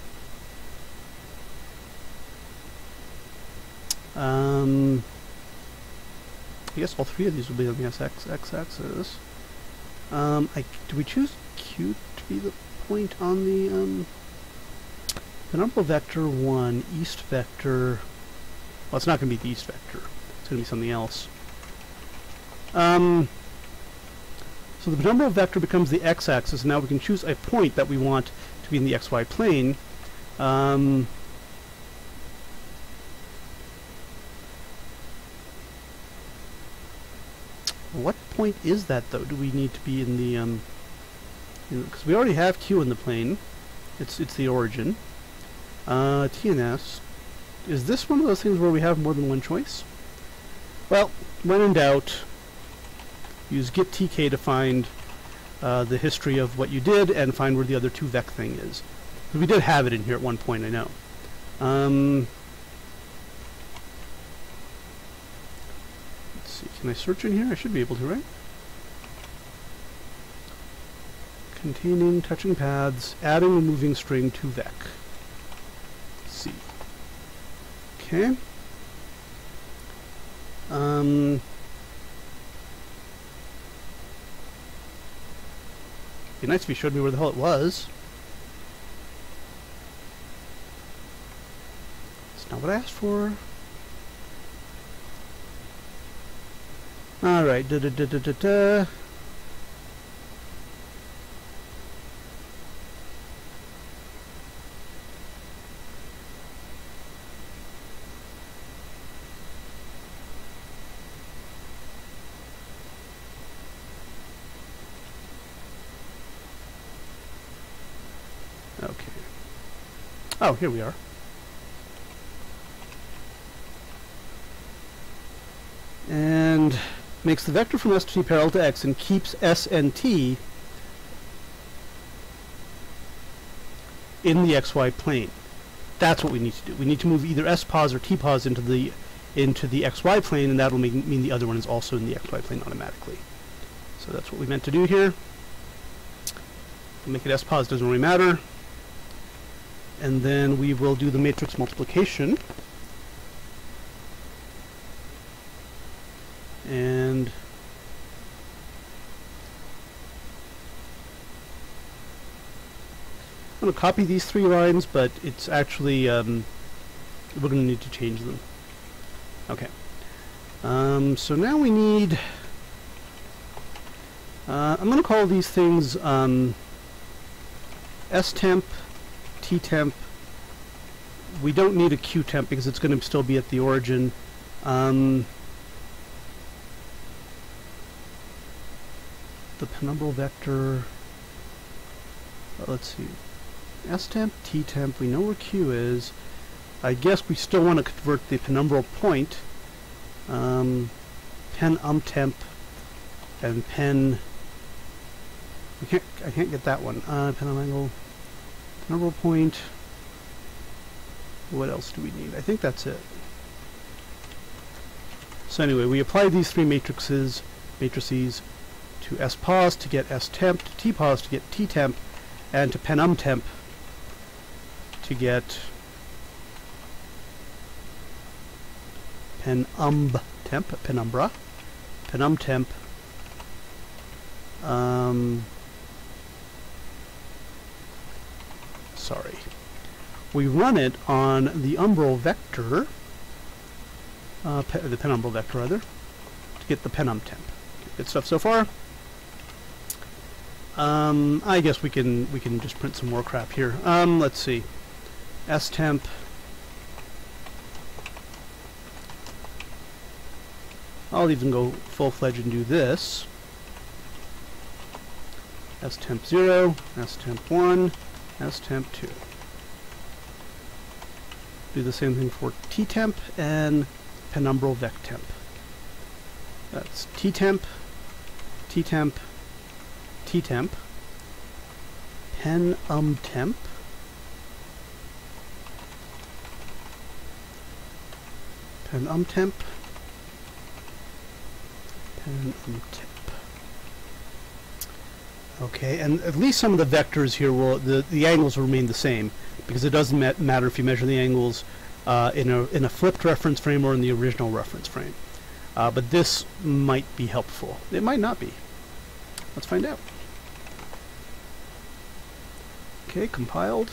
um, I guess all three of these will be on the SX x-axis. Um, I, do we choose Q to be the point on the um, penumbral vector 1, east vector... Well, it's not going to be the east vector. It's going to be something else. Um, so the penumbral vector becomes the x-axis, and now we can choose a point that we want to be in the xy plane. Um, what point is that, though? Do we need to be in the... Because um, we already have Q in the plane. It's, it's the origin. Uh, TNS. Is this one of those things where we have more than one choice? Well, when in doubt, use gitk to find uh, the history of what you did and find where the other 2vec thing is. We did have it in here at one point, I know. Um, let's see, can I search in here? I should be able to, right? Containing touching paths, adding a moving string to vec. see. Okay. Um, be nice if he showed me where the hell it was. It's not what I asked for. Alright, da da da da da da. Okay. Oh, here we are. And makes the vector from S to T parallel to X and keeps S and T in the XY plane. That's what we need to do. We need to move either S pos or T pos into the into the XY plane, and that will mean, mean the other one is also in the XY plane automatically. So that's what we meant to do here. Make it S pos doesn't really matter and then we will do the matrix multiplication. And I'm going to copy these three lines but it's actually um, we're going to need to change them. Okay. Um, so now we need uh, I'm going to call these things um, temp T-temp. We don't need a Q-temp because it's going to still be at the origin. Um, the penumbral vector, uh, let's see, S-temp, T-temp, we know where Q is. I guess we still want to convert the penumbral point. Um, pen um temp and pen I can't I can't get that one. Uh, pen angle Number point. What else do we need? I think that's it. So anyway, we apply these three matrices, matrices to S pos to get S temp, to T pos to get T temp, and to penum temp to get penumb temp, penumbra, penum temp, um, sorry. we run it on the umbral vector, uh, pe the penumbral vector rather, to get the penum temp. Good stuff so far. Um, I guess we can we can just print some more crap here. Um, let's see, s temp. I'll even go full-fledged and do this. S temp 0, S temp 1, S temp 2. Do the same thing for T temp and penumbral vec temp. That's T temp, T temp, T temp, pen um temp, pen um temp, pen um temp. Okay, and at least some of the vectors here will, the, the angles will remain the same, because it doesn't ma matter if you measure the angles uh, in, a, in a flipped reference frame or in the original reference frame. Uh, but this might be helpful. It might not be. Let's find out. Okay, compiled.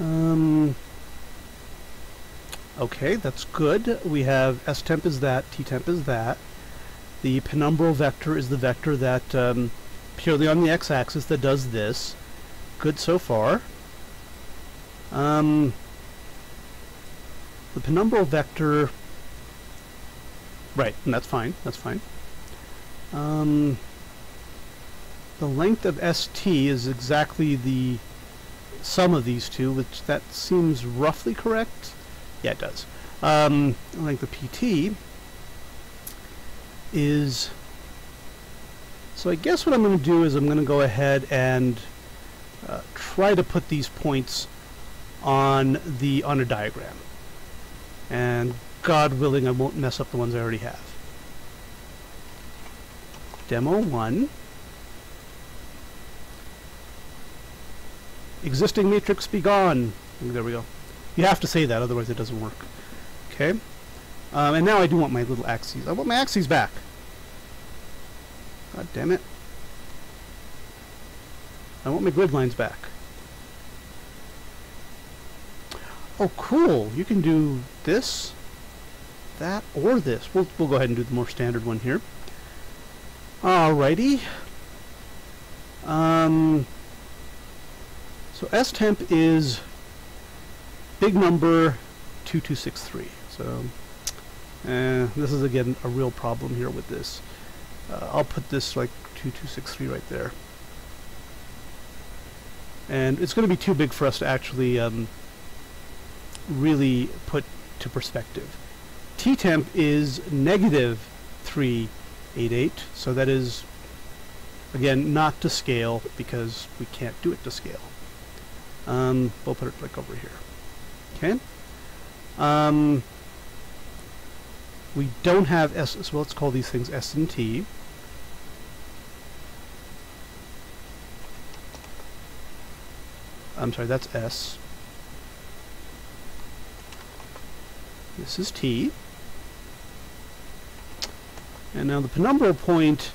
Um, okay, that's good. We have S temp is that, T temp is that. The penumbral vector is the vector that um, purely on the x-axis that does this. Good so far. Um, the penumbral vector, right, and that's fine, that's fine. Um, the length of ST is exactly the sum of these two, which that seems roughly correct. Yeah, it does. Um, length of PT is so I guess what I'm going to do is I'm going to go ahead and uh, try to put these points on the on a diagram. And God willing I won't mess up the ones I already have. Demo 1 existing matrix be gone. There we go. You have to say that otherwise it doesn't work. Okay um, and now I do want my little axes. I want my axes back. God damn it. I want my grid lines back. Oh, cool. You can do this, that, or this. We'll, we'll go ahead and do the more standard one here. Alrighty. Um, so S temp is big number 2263. So uh, this is again a real problem here with this. Uh, I'll put this like 2263 right there. And it's going to be too big for us to actually um, really put to perspective. T-temp is negative 388, so that is, again, not to scale because we can't do it to scale. Um, we'll put it like over here. Okay? Um, we don't have S, so let's call these things S and T. I'm sorry, that's S. This is T. And now the penumbral point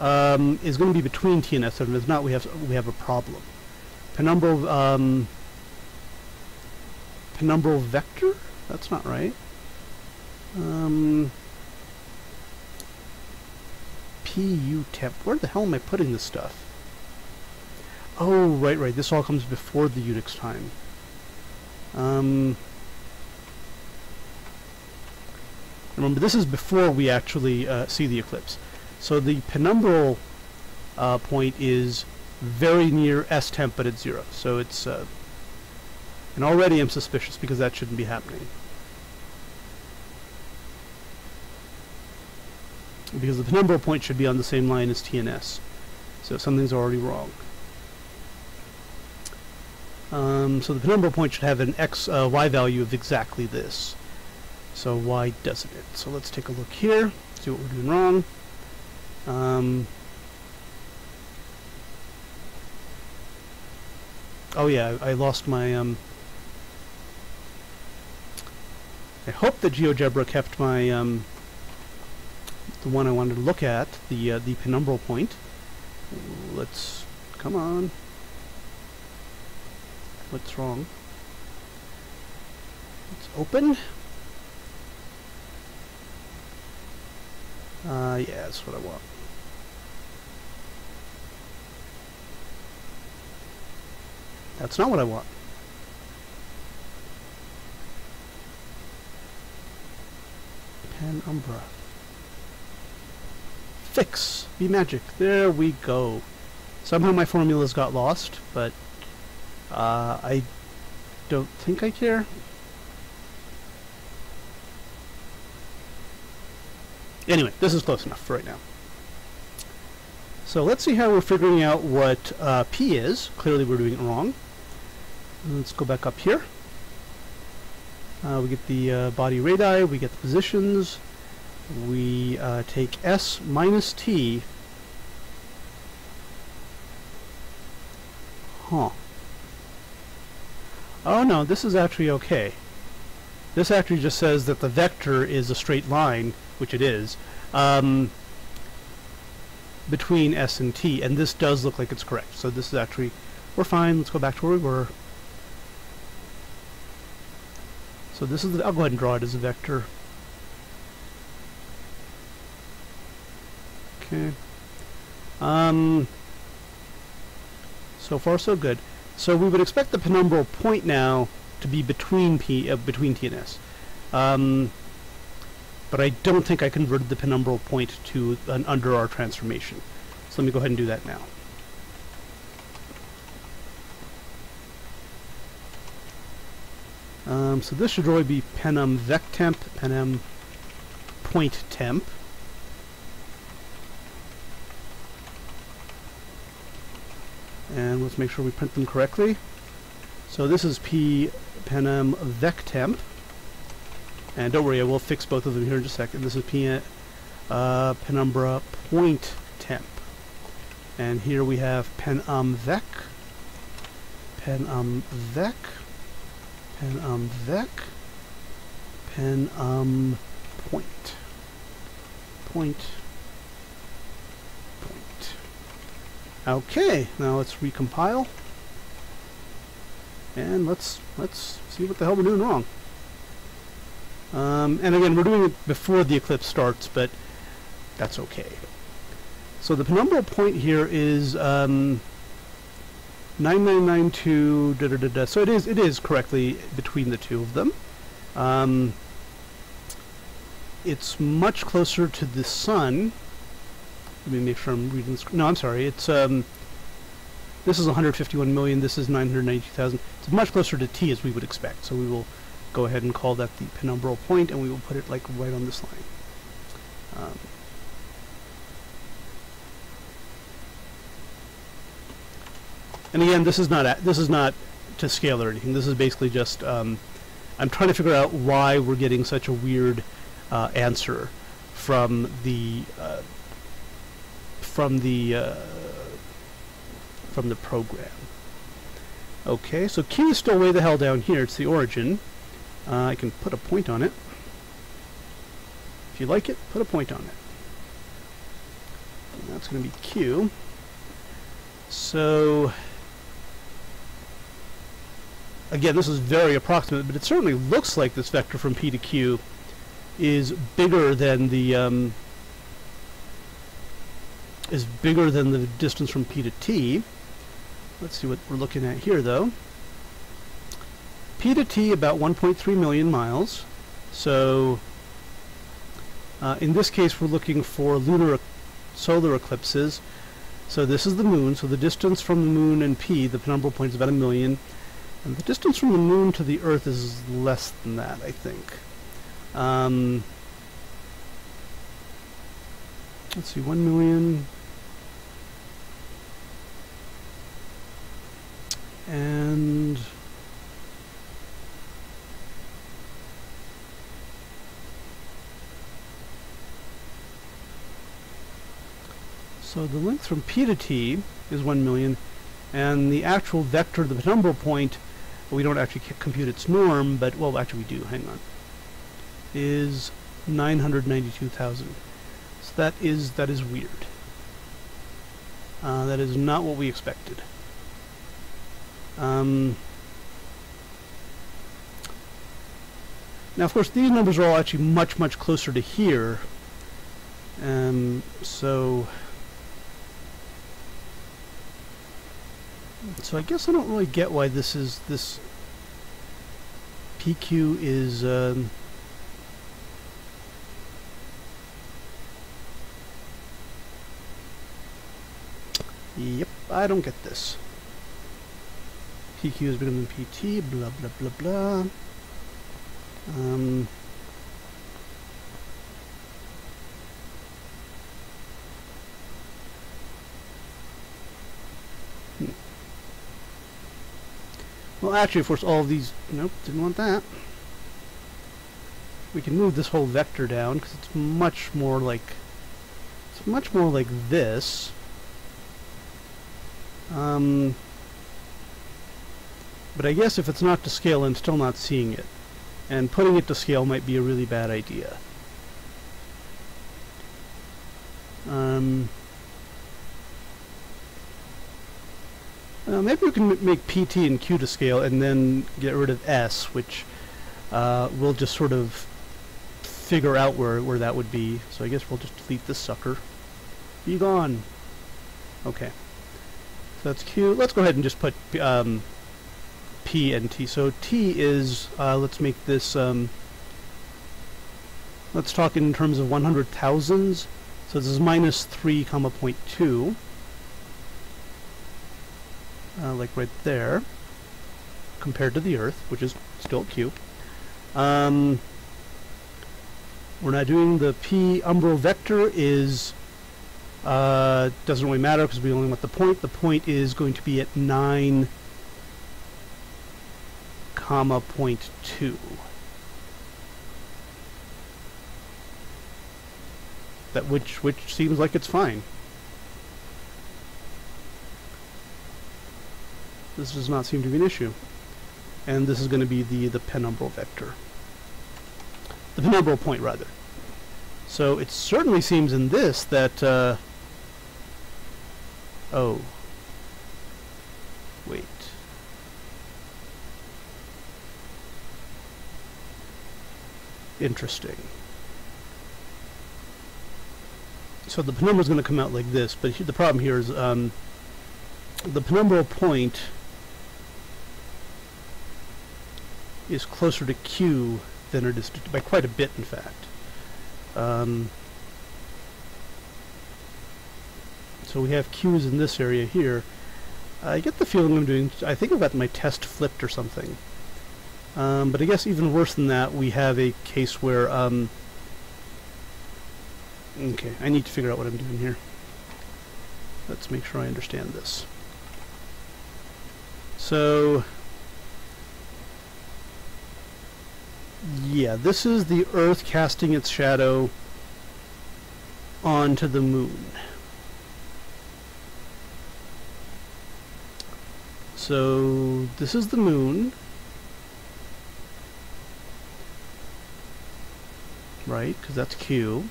um, is going to be between T and S, and if not, we have we have a problem. Penumbral um, penumbral vector? That's not right. Um, PU temp. Where the hell am I putting this stuff? Oh, right, right. This all comes before the Unix time. Um, remember, this is before we actually uh, see the eclipse. So the penumbral uh, point is very near S temp, but it's zero. So it's, uh, and already I'm suspicious because that shouldn't be happening. Because the penumbral point should be on the same line as TNS. So something's already wrong. Um, so the penumbral point should have an x, uh, y value of exactly this. So why doesn't it? So let's take a look here, see what we're doing wrong. Um, oh yeah, I, I lost my, um, I hope that GeoGebra kept my, um, the one I wanted to look at, the uh, the penumbral point. Let's come on. what's wrong. It's open. Uh, yeah, that's what I want. That's not what I want. Penumbra. Fix! Be magic. There we go. Somehow my formulas got lost, but uh, I don't think I care. Anyway, this is close enough for right now. So let's see how we're figuring out what uh, P is. Clearly we're doing it wrong. Let's go back up here. Uh, we get the uh, body radii, we get the positions, we uh, take S minus T. Huh. Oh no, this is actually okay. This actually just says that the vector is a straight line, which it is, um, between S and T, and this does look like it's correct. So this is actually, we're fine, let's go back to where we were. So this is the, I'll go ahead and draw it as a vector. Okay. Um, so far so good. So we would expect the penumbral point now to be between P uh, between T and S. Um, but I don't think I converted the penumbral point to an under our transformation. So let me go ahead and do that now. Um, so this should really be penum vec temp, penum point temp. And let's make sure we print them correctly. So this is p penum vectemp. And don't worry, I will fix both of them here in just a second. This is p uh, penumbra point temp. And here we have penum vec, penum vec, pen um vec pen um point point point okay now let's recompile. And let's let's see what the hell we're doing wrong. Um, and again we're doing it before the eclipse starts but that's okay. So the penumbral point here is um, 9992 da, da, da, da. so it is it is correctly between the two of them. Um, it's much closer to the sun let me make sure I'm reading no I'm sorry it's um, this is 151 million this is 992,000 it's much closer to T as we would expect so we will go ahead and call that the penumbral point and we will put it like right on this line um, And again, this is not this is not to scale or anything. This is basically just um, I'm trying to figure out why we're getting such a weird uh, answer from the uh, from the uh, from the program. Okay, so Q is still way the hell down here. It's the origin. Uh, I can put a point on it. If you like it, put a point on it. And that's going to be Q. So again, this is very approximate, but it certainly looks like this vector from P to Q is bigger than the um, is bigger than the distance from P to T. Let's see what we're looking at here, though. P to T about 1.3 million miles. So uh, in this case, we're looking for lunar solar eclipses. So this is the moon. So the distance from the moon and P, the penumbral point, is about a million. And the distance from the moon to the Earth is less than that, I think. Um, let's see, 1 million. And... So the length from P to T is 1 million, and the actual vector, the penumbral point, we don't actually compute its norm, but, well, actually we do, hang on, is 992,000. So that is, that is weird. Uh, that is not what we expected. Um, now, of course, these numbers are all actually much, much closer to here. Um, so, so I guess I don't really get why this is this PQ is. Um, yep, I don't get this. PQ is bigger than PT, blah blah blah blah. Um, hmm. Well, actually, of course, all of these... Nope, didn't want that. We can move this whole vector down, because it's much more like... It's much more like this. Um, but I guess if it's not to scale, I'm still not seeing it. And putting it to scale might be a really bad idea. Um, uh, maybe we can make PT and Q to scale and then get rid of S, which uh, we'll just sort of figure out where, where that would be. So I guess we'll just delete this sucker. Be gone. Okay. So that's Q. Let's go ahead and just put um, P and T. So T is, uh, let's make this, um, let's talk in terms of 100 thousands. So this is minus 3 comma point 2. Uh, like right there, compared to the Earth, which is still Q. Um, we're not doing the P umbral vector is uh, doesn't really matter because we only want the point. The point is going to be at 9 comma point 2. That which which seems like it's fine. This does not seem to be an issue. And this is going to be the, the penumbral vector. The penumbral point, rather. So it certainly seems in this that uh, Oh. Wait. Interesting. So the penumbra is going to come out like this, but the problem here is um, the penumbral point is closer to Q than it is by quite a bit, in fact. Um, So we have Q's in this area here. I get the feeling I'm doing, I think I've got my test flipped or something. Um, but I guess even worse than that, we have a case where, um, okay, I need to figure out what I'm doing here. Let's make sure I understand this. So, yeah, this is the Earth casting its shadow onto the moon. So this is the moon. Right, because that's Q.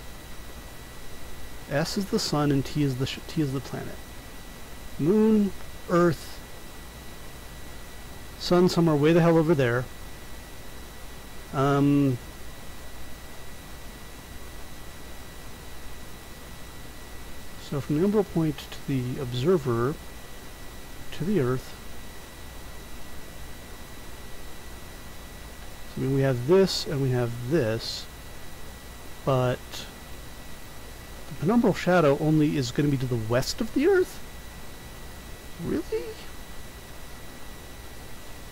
S is the sun and T is the T is the planet. Moon, Earth, Sun somewhere way the hell over there. Um, so from the umbral point to the observer to the Earth, I mean, we have this and we have this, but the penumbral shadow only is going to be to the west of the Earth? Really?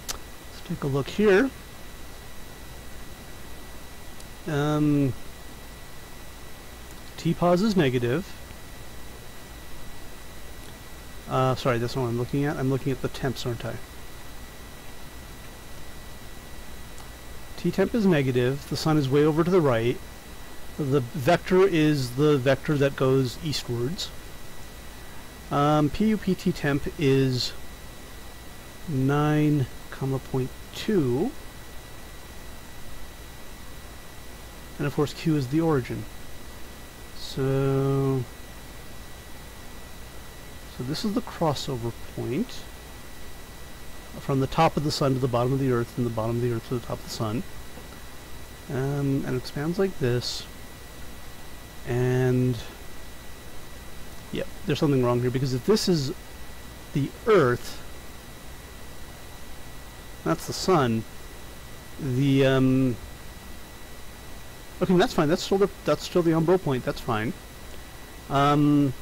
Let's take a look here. Um, T-pos is negative. Uh, sorry, that's not what I'm looking at. I'm looking at the temps, aren't I? T-temp is negative, the sun is way over to the right, the vector is the vector that goes eastwards. Um, PUPT temp is 9 comma point 2 and of course Q is the origin so so this is the crossover point from the top of the sun to the bottom of the earth and the bottom of the earth to the top of the sun. Um, and it expands like this. And... Yep, there's something wrong here, because if this is the Earth, that's the Sun, the, um... Okay, that's fine, that's still the, that's still the umbral point, that's fine. Um...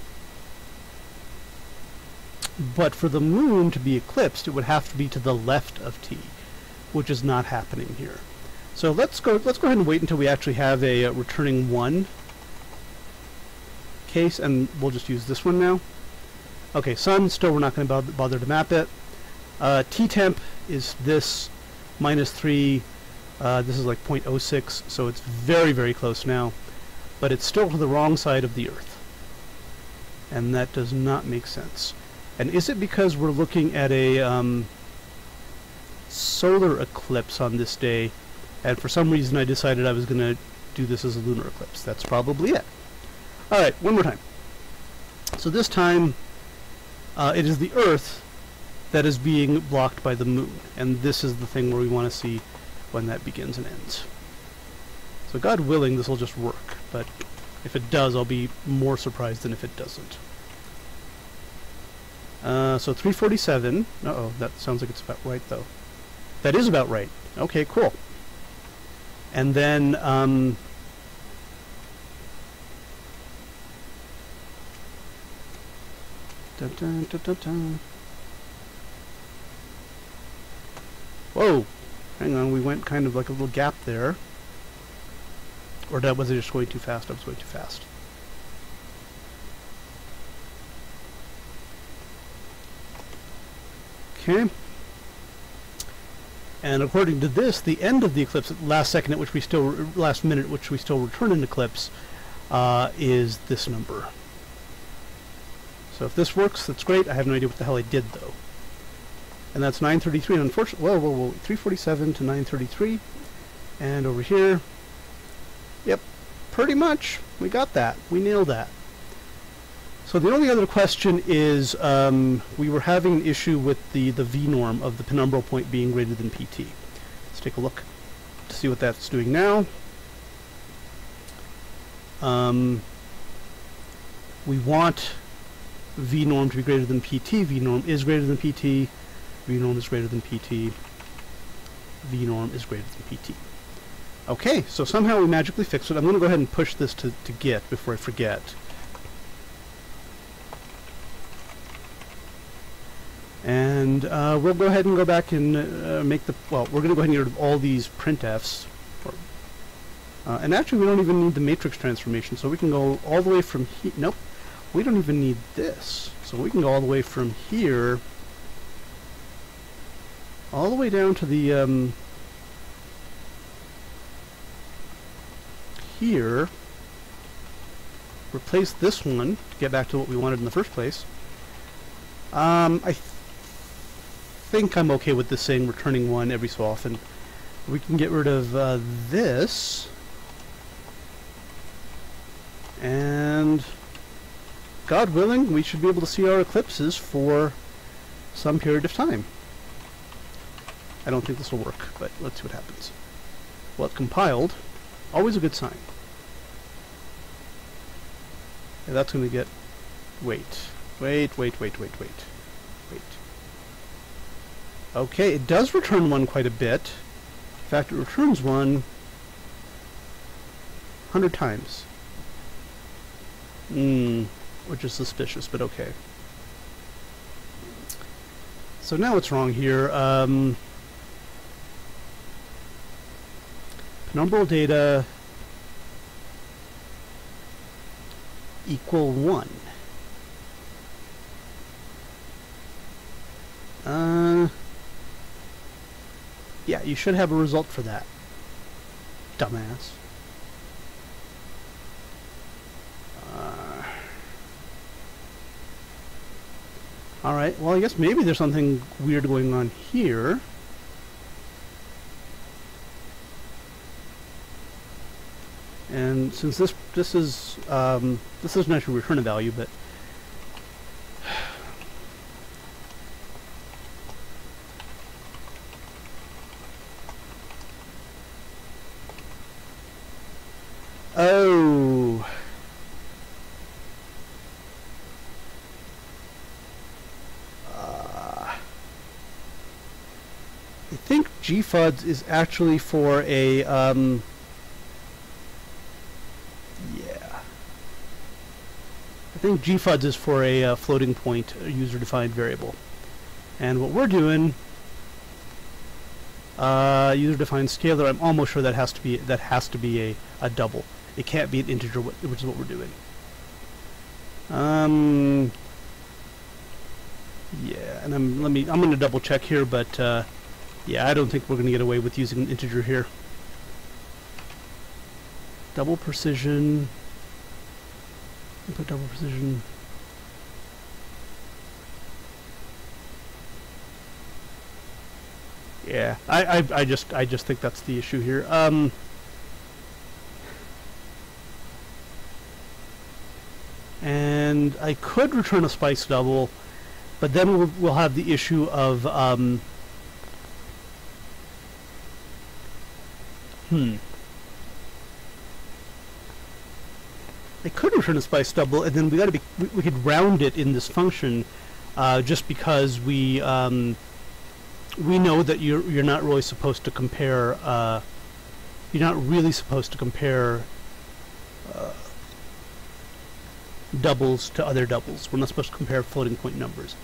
But for the moon to be eclipsed, it would have to be to the left of T, which is not happening here. So let's go. Let's go ahead and wait until we actually have a uh, returning one case, and we'll just use this one now. Okay, sun. Still, we're not going to bother to map it. Uh, T temp is this minus three. Uh, this is like 0.06, so it's very, very close now. But it's still to the wrong side of the Earth. And that does not make sense. And is it because we're looking at a um, solar eclipse on this day, and for some reason I decided I was going to do this as a lunar eclipse? That's probably it. Alright, one more time. So this time, uh, it is the Earth that is being blocked by the Moon, and this is the thing where we want to see when that begins and ends. So God willing, this will just work, but if it does, I'll be more surprised than if it doesn't. Uh, so 347. Uh-oh, that sounds like it's about right, though. That is about right. Okay, cool. And then, um... Whoa! Hang on, we went kind of like a little gap there. Or that was it just going too fast? I was going too fast. Okay. And according to this, the end of the eclipse, last second at which we still, last minute at which we still return an eclipse, uh, is this number. So if this works, that's great. I have no idea what the hell I did though. And that's 933. And unfortunately, whoa, whoa, whoa, 347 to 933. And over here, yep, pretty much, we got that. We nailed that. So the only other question is um, we were having an issue with the, the V norm of the penumbral point being greater than PT. Let's take a look to see what that's doing now. Um, we want V norm to be greater than PT. V norm is greater than PT. V norm is greater than PT. V norm is greater than PT. Okay, so somehow we magically fixed it. I'm going to go ahead and push this to, to Git before I forget. And uh, we'll go ahead and go back and uh, make the, well, we're going to go ahead and get rid of all these printfs. Uh, and actually, we don't even need the matrix transformation, so we can go all the way from here. Nope, we don't even need this. So we can go all the way from here, all the way down to the, um, here, replace this one to get back to what we wanted in the first place. Um, I think I'm okay with this saying returning one every so often. We can get rid of uh, this. And God willing, we should be able to see our eclipses for some period of time. I don't think this will work, but let's see what happens. Well, it compiled. Always a good sign. Yeah, that's going to get... Wait. Wait, wait, wait, wait, wait. Wait. Okay, it does return one quite a bit. In fact, it returns one 100 times. Hmm, which is suspicious, but okay. So now what's wrong here? Um, penumbral data equal 1. Uh, yeah, you should have a result for that. Dumbass. Alright, well I guess maybe there's something weird going on here. And since this this is um, this doesn't actually return a value, but think gfuds is actually for a um, yeah. I think gfuds is for a uh, floating point user-defined variable, and what we're doing uh, user-defined scalar. I'm almost sure that has to be that has to be a a double. It can't be an integer, which is what we're doing. Um, yeah, and I'm let me I'm going to double check here, but uh, yeah, I don't think we're going to get away with using an integer here. Double precision. Put double precision. Yeah, I, I I just I just think that's the issue here. Um. And I could return a spice double, but then we'll, we'll have the issue of um, Hmm. I could return a spice double, and then we got to be we, we, could round it in this function, uh, just because we um, we know that you're you're not really supposed to compare. Uh, you're not really supposed to compare uh, doubles to other doubles. We're not supposed to compare floating point numbers.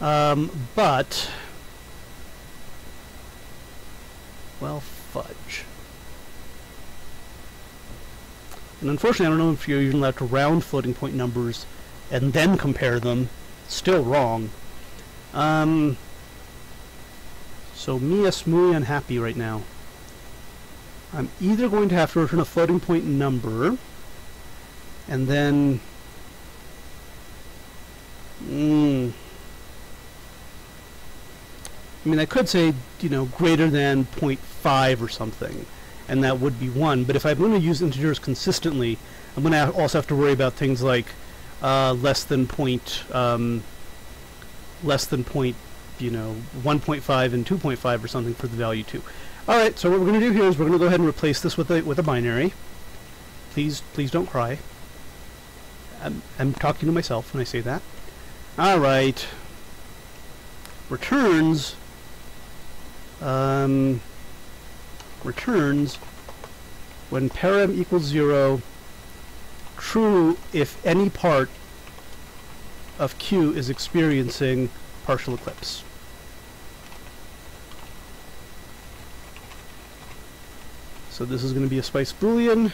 Um, but well, And unfortunately, I don't know if you're even allowed to round floating point numbers and then compare them. Still wrong. Um, so me is muy unhappy right now. I'm either going to have to return a floating point number and then mm, I mean I could say you know greater than 0.5 or something and that would be 1 but if I'm going to use integers consistently I'm going to also have to worry about things like uh, less than point um, less than point you know 1.5 and 2.5 or something for the value 2 alright so what we're going to do here is we're going to go ahead and replace this with a, with a binary. Please please don't cry. I'm, I'm talking to myself when I say that. Alright returns um, returns when param equals 0 true if any part of Q is experiencing partial eclipse. So this is going to be a spice boolean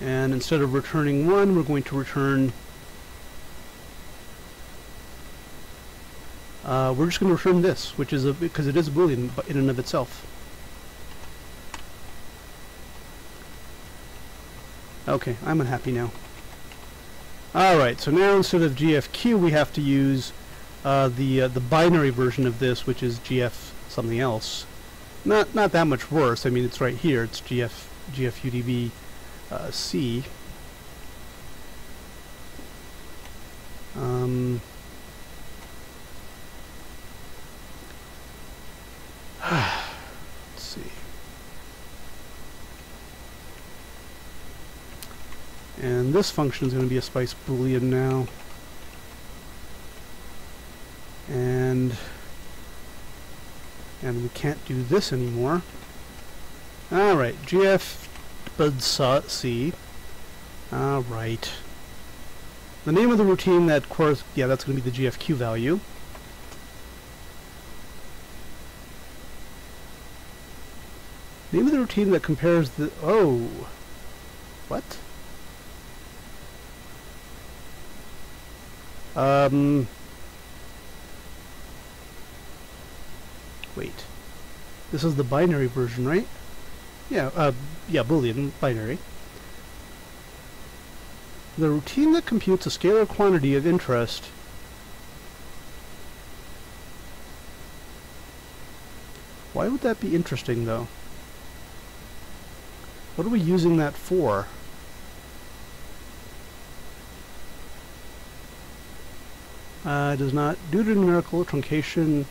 and instead of returning 1 we're going to return uh, we're just going to return this which is a because it is a boolean in and of itself okay I'm unhappy now. Alright so now instead of GFQ we have to use uh, the uh, the binary version of this which is GF something else. Not not that much worse. I mean it's right here. It's GF GFUDB uh, C. Um, this function is going to be a spice boolean now. And and we can't do this anymore. Alright, GF Bud C. Alright. The name of the routine that course yeah, that's going to be the GFQ value. Name of the routine that compares the oh what? Um wait. This is the binary version, right? Yeah, uh yeah, Boolean, binary. The routine that computes a scalar quantity of interest Why would that be interesting, though? What are we using that for? Uh, does not, due to numerical truncation,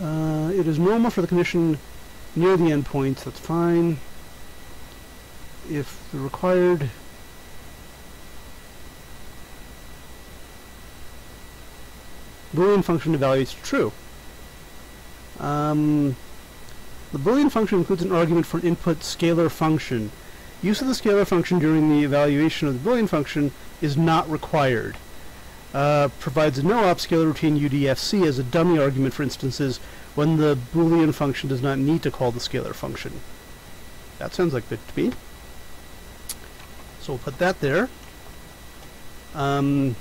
uh, it is normal for the condition near the endpoints, that's fine if the required Boolean function evaluates true. Um, the Boolean function includes an argument for an input scalar function. Use of the scalar function during the evaluation of the Boolean function is not required. Uh, provides a no-op scalar routine UDFC as a dummy argument for instances when the Boolean function does not need to call the scalar function. That sounds like good to me. So we'll put that there. Um,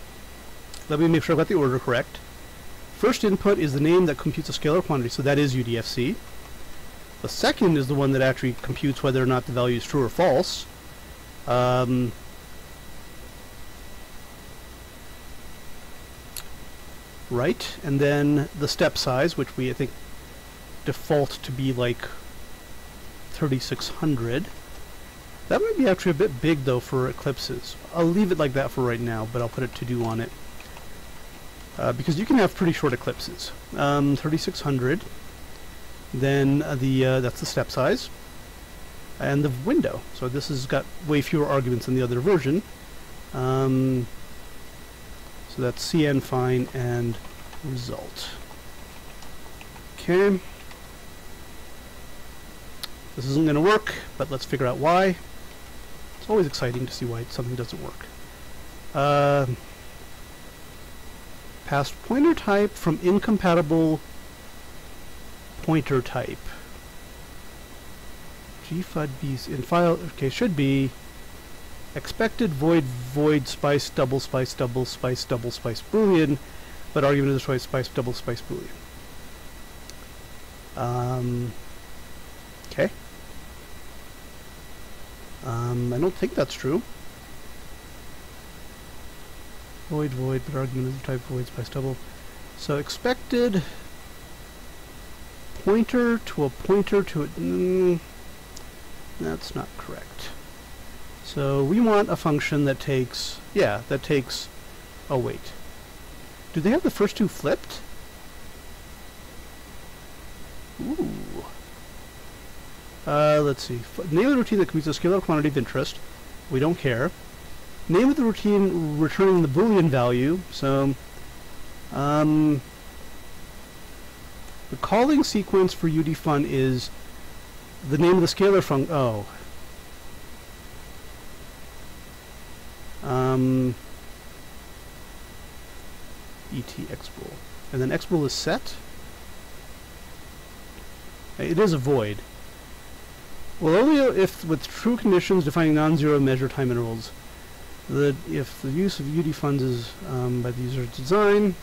let me make sure I've got the order correct. First input is the name that computes a scalar quantity, so that is UDFC. The second is the one that actually computes whether or not the value is true or false. Um, right, and then the step size, which we I think default to be like 3600. That might be actually a bit big though for eclipses. I'll leave it like that for right now, but I'll put a to do on it. Uh, because you can have pretty short eclipses. Um, 3600. Then uh, the uh, that's the step size. And the window. So this has got way fewer arguments than the other version. Um, so that's cn fine and result. Okay. This isn't going to work, but let's figure out why. It's always exciting to see why something doesn't work. Uh, passed pointer type from incompatible pointer type. gfud in file, okay, should be expected void void spice double spice double spice double spice boolean, but argument is choice spice double spice boolean. Um, okay. Um, I don't think that's true. Void, void, but argument is type void spice double. So expected pointer to a pointer to a... Mm, that's not correct. So we want a function that takes... Yeah, that takes... Oh, wait. Do they have the first two flipped? Ooh. Uh, let's see. F name of the routine that computes a scalar quantity of interest. We don't care. Name of the routine returning the boolean value. So, um, the calling sequence for udfun is the name of the scalar function. Oh. Um, et xbool. And then xbool is set. It is a void. Well, only if with true conditions defining non-zero measure time intervals. The if the use of udfuns is um, by the user's design.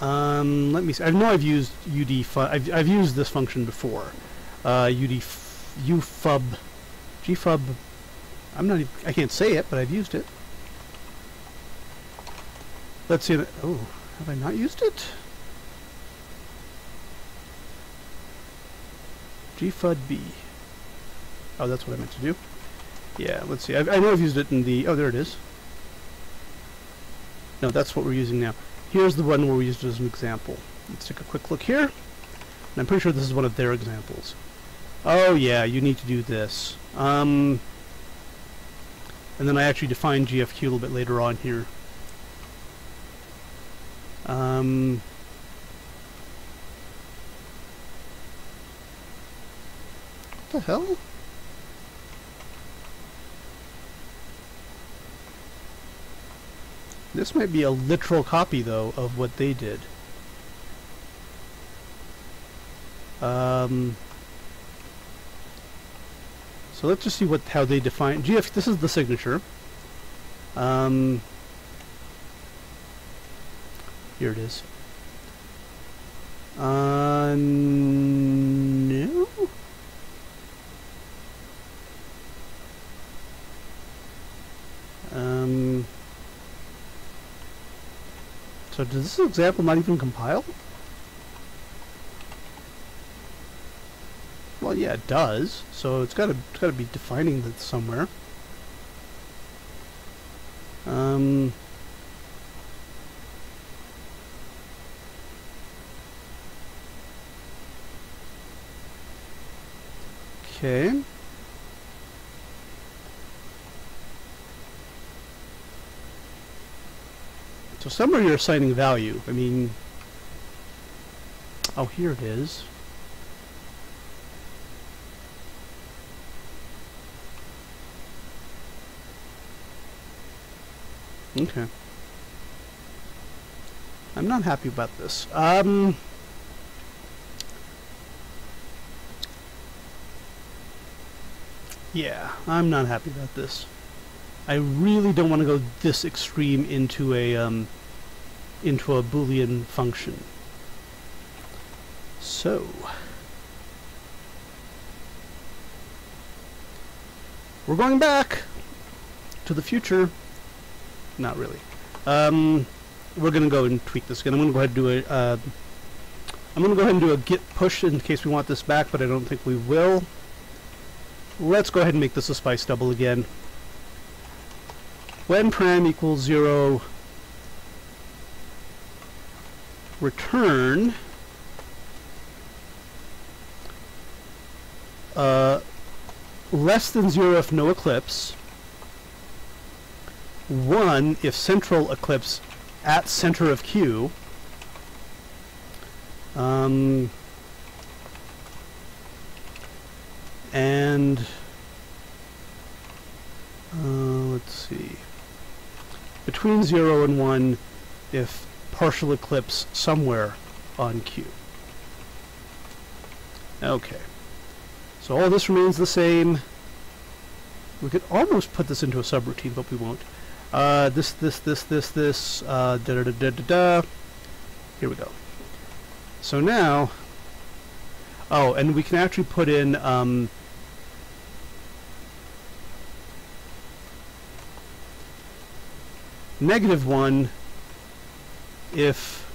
Um, let me see. I know I've used UD. I've I've used this function before. Uh, UD ufub, gfub. I'm not. Even, I can't say it, but I've used it. Let's see. Oh, have I not used it? gfud b. Oh, that's what I meant to do. Yeah, let's see. I, I know I've used it in the... Oh, there it is. No, that's what we're using now. Here's the one where we used it as an example. Let's take a quick look here. And I'm pretty sure this is one of their examples. Oh, yeah, you need to do this. Um, and then I actually define GFQ a little bit later on here. Um, what the hell? This might be a literal copy, though, of what they did. Um, so let's just see what how they define GF. This is the signature. Um, here it is. Uh, no. Um. So does this example not even compile? Well, yeah, it does. So it's got to got to be defining that somewhere. Um. Okay. So somewhere you're assigning value. I mean, Oh, here it is. Okay. I'm not happy about this. Um... Yeah, I'm not happy about this. I really don't want to go this extreme into a um, into a boolean function. So we're going back to the future. Not really. Um, we're going to go and tweak this again. I'm going to go ahead and do a. Uh, I'm going to go ahead and do a git push in case we want this back, but I don't think we will. Let's go ahead and make this a spice double again. When pram equals 0, return uh, less than 0 if no eclipse, 1 if central eclipse at center of Q, um, and uh, let's see between 0 and 1 if partial eclipse somewhere on Q. Okay. So all this remains the same. We could almost put this into a subroutine, but we won't. Uh, this, this, this, this, this, uh, da da da da da da. Here we go. So now, oh, and we can actually put in um, negative 1 if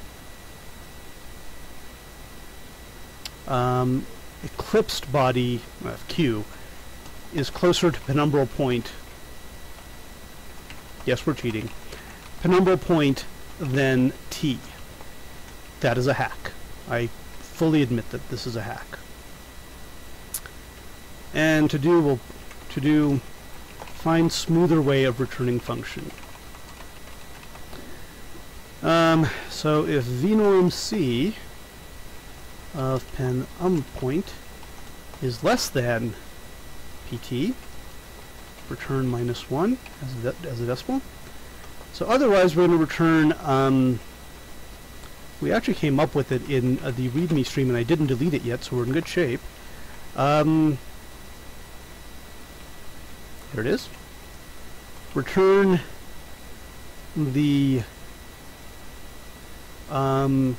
um, eclipsed body of Q is closer to penumbral point yes we're cheating. Penumbral point then T. That is a hack. I fully admit that this is a hack. And to do we'll to do find smoother way of returning function. Um, so if v norm c of pen um point is less than pt, return minus 1 as a, as a decimal. So otherwise we're going to return, um, we actually came up with it in uh, the readme stream and I didn't delete it yet, so we're in good shape. Um, there it is. Return the um,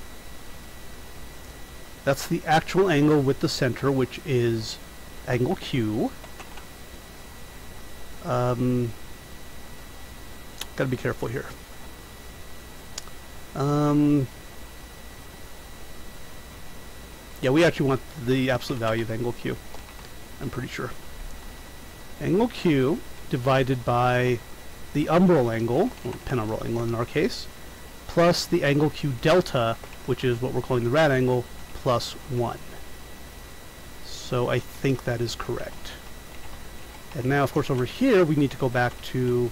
that's the actual angle with the center, which is angle Q. Um, gotta be careful here. Um, yeah, we actually want the absolute value of angle Q. I'm pretty sure. Angle Q divided by the umbral angle, or penumbral angle in our case, plus the angle Q delta, which is what we're calling the rad angle, plus 1. So I think that is correct. And now, of course, over here, we need to go back to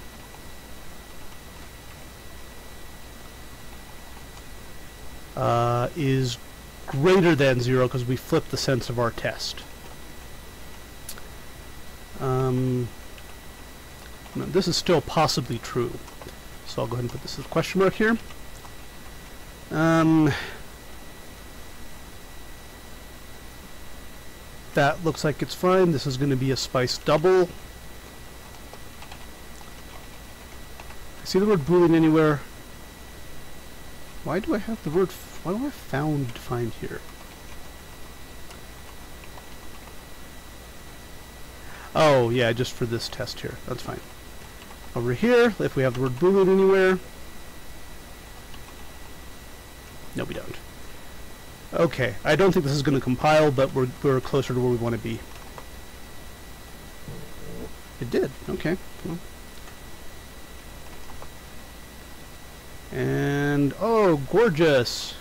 uh, is greater than 0 because we flipped the sense of our test. Um, this is still possibly true. So I'll go ahead and put this as a question mark here. Um, that looks like it's fine. This is going to be a spice double. I see the word boolean anywhere. Why do I have the word, why do I found find here? Oh, yeah, just for this test here. That's fine. Over here, if we have the word boolean anywhere, no, we don't. Okay, I don't think this is going to compile, but we're, we're closer to where we want to be. It did. Okay. Well. And, oh, gorgeous.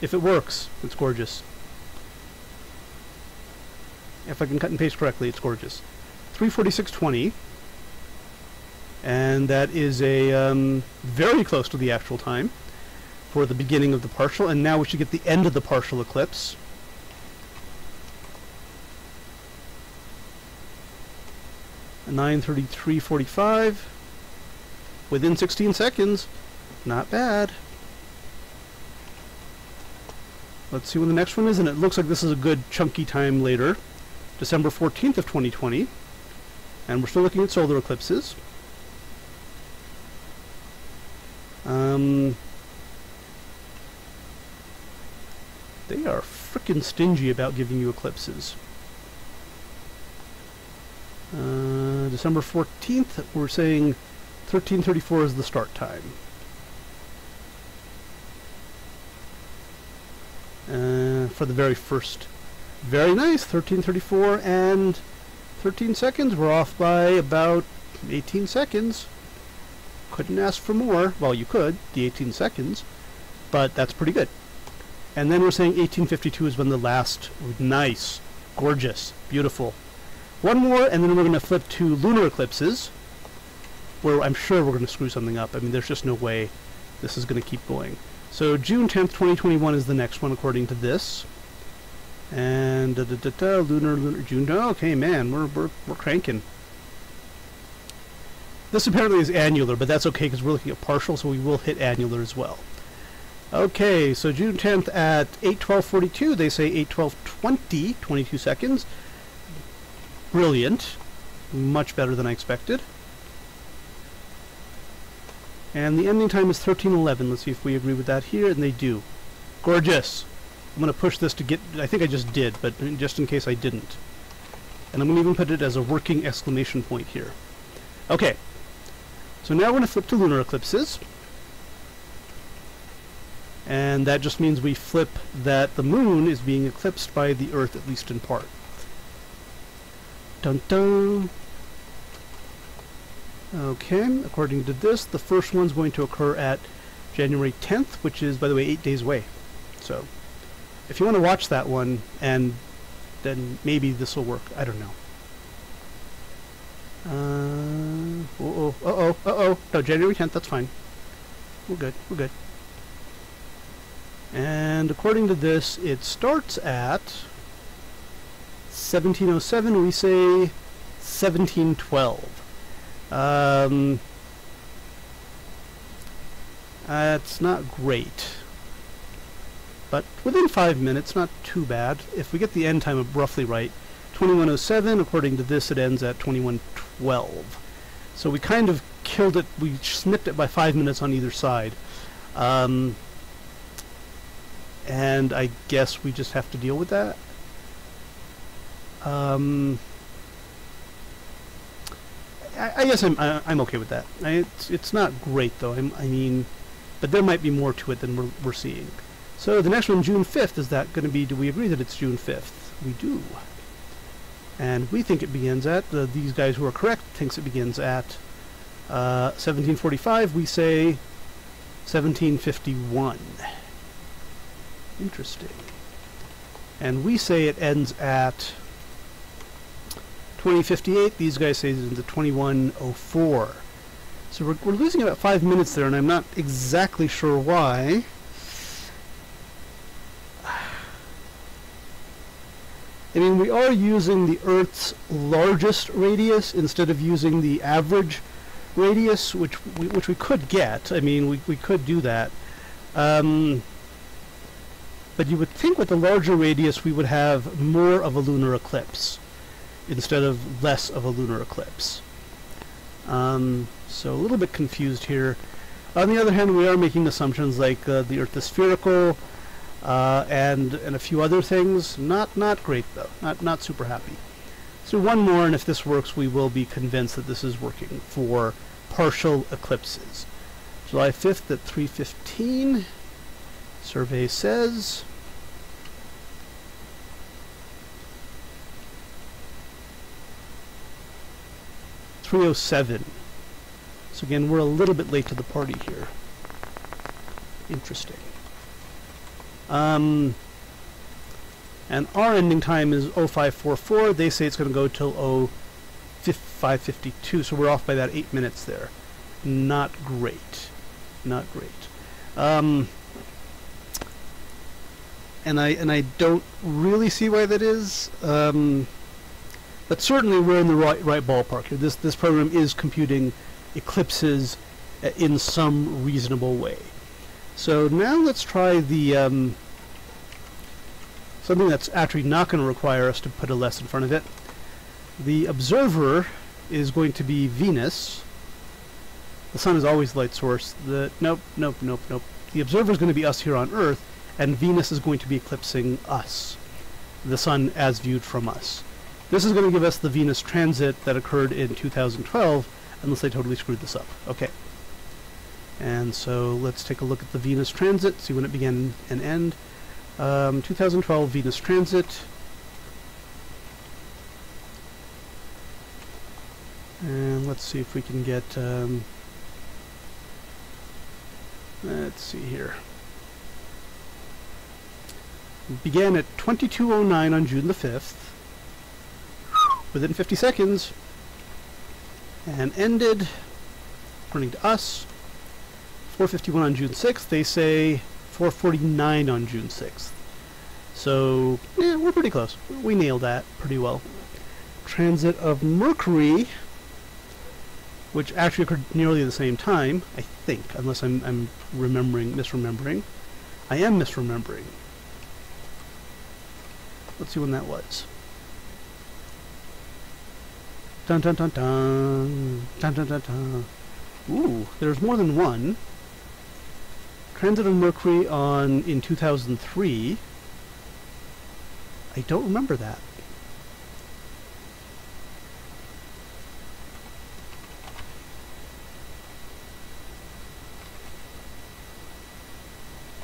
If it works, it's gorgeous. If I can cut and paste correctly, it's gorgeous. 346.20. And that is a um, very close to the actual time. For the beginning of the partial, and now we should get the end of the partial eclipse. Nine thirty-three forty-five. Within 16 seconds. Not bad. Let's see when the next one is, and it looks like this is a good chunky time later. December 14th of 2020. And we're still looking at solar eclipses. Um, they are frickin' stingy about giving you eclipses. Uh, December 14th, we're saying 1334 is the start time. Uh, for the very first. Very nice, 1334 and 13 seconds. We're off by about 18 seconds. Couldn't ask for more. Well, you could, the 18 seconds, but that's pretty good. And then we're saying 1852 is when the last, nice, gorgeous, beautiful. One more, and then we're going to flip to lunar eclipses, where I'm sure we're going to screw something up. I mean, there's just no way this is going to keep going. So June 10th, 2021 is the next one according to this. And da, da, da, da, lunar, lunar, June. Okay, man, we're, we're, we're cranking. This apparently is annular, but that's okay because we're looking at partial, so we will hit annular as well. Okay, so June 10th at 8.12.42, they say 8.12.20, 22 seconds. Brilliant. Much better than I expected. And the ending time is 1311. Let's see if we agree with that here, and they do. Gorgeous. I'm going to push this to Git... I think I just did, but just in case I didn't. And I'm going to even put it as a working exclamation point here. Okay. So now we're going to flip to lunar eclipses. And that just means we flip that the moon is being eclipsed by the Earth, at least in part. Dun dun! Okay, according to this, the first one's going to occur at January 10th, which is, by the way, eight days away. So, if you want to watch that one, and then maybe this will work. I don't know. Uh, uh-oh, uh-oh, uh-oh. No, January 10th, that's fine. We're good, we're good. And according to this, it starts at 1707, we say 1712. Um, that's not great. But within five minutes, not too bad. If we get the end time roughly right, 2107, according to this, it ends at 2112. So we kind of killed it, we snipped it by five minutes on either side. Um, and I guess we just have to deal with that. Um, I, I guess I'm I, I'm okay with that. I, it's it's not great though. I'm, I mean, but there might be more to it than we're we're seeing. So the next one, June 5th, is that going to be? Do we agree that it's June 5th? We do. And we think it begins at uh, these guys who are correct thinks it begins at uh, 1745. We say 1751. Interesting. And we say it ends at 2058. These guys say it's into 2104. So we're, we're losing about five minutes there, and I'm not exactly sure why. I mean, we are using the Earth's largest radius instead of using the average radius, which we, which we could get. I mean, we, we could do that. Um, but you would think with the larger radius we would have more of a lunar eclipse instead of less of a lunar eclipse. Um, so a little bit confused here. On the other hand, we are making assumptions like uh, the Earth is spherical uh, and and a few other things. Not not great though. Not not super happy. So one more, and if this works, we will be convinced that this is working for partial eclipses. July 5th at 3:15. Survey says 307. So again, we're a little bit late to the party here. Interesting. Um, and our ending time is 0544. They say it's going to go till 0552, so we're off by that 8 minutes there. Not great. Not great. Um, and I and I don't really see why that is. Um, but certainly we're in the right right ballpark here. This this program is computing eclipses uh, in some reasonable way. So now let's try the um, something that's actually not going to require us to put a less in front of it. The observer is going to be Venus. The sun is always the light source. The nope, nope, nope, nope. The observer is going to be us here on Earth, and Venus is going to be eclipsing us, the sun as viewed from us. This is going to give us the Venus transit that occurred in 2012, unless I totally screwed this up. Okay. And so let's take a look at the Venus transit, see when it began and end. Um, 2012 Venus transit. And let's see if we can get, um, let's see here. began at 2209 on June the 5th, within 50 seconds, and ended, according to us, 451 on June 6th. They say 449 on June 6th. So, yeah, we're pretty close. We nailed that pretty well. Transit of Mercury which actually occurred nearly the same time, I think, unless I'm, I'm remembering, misremembering. I am misremembering. Let's see when that was. Dun dun dun dun. Dun dun dun dun. Ooh, there's more than one. Transit of Mercury on in 2003. I don't remember that.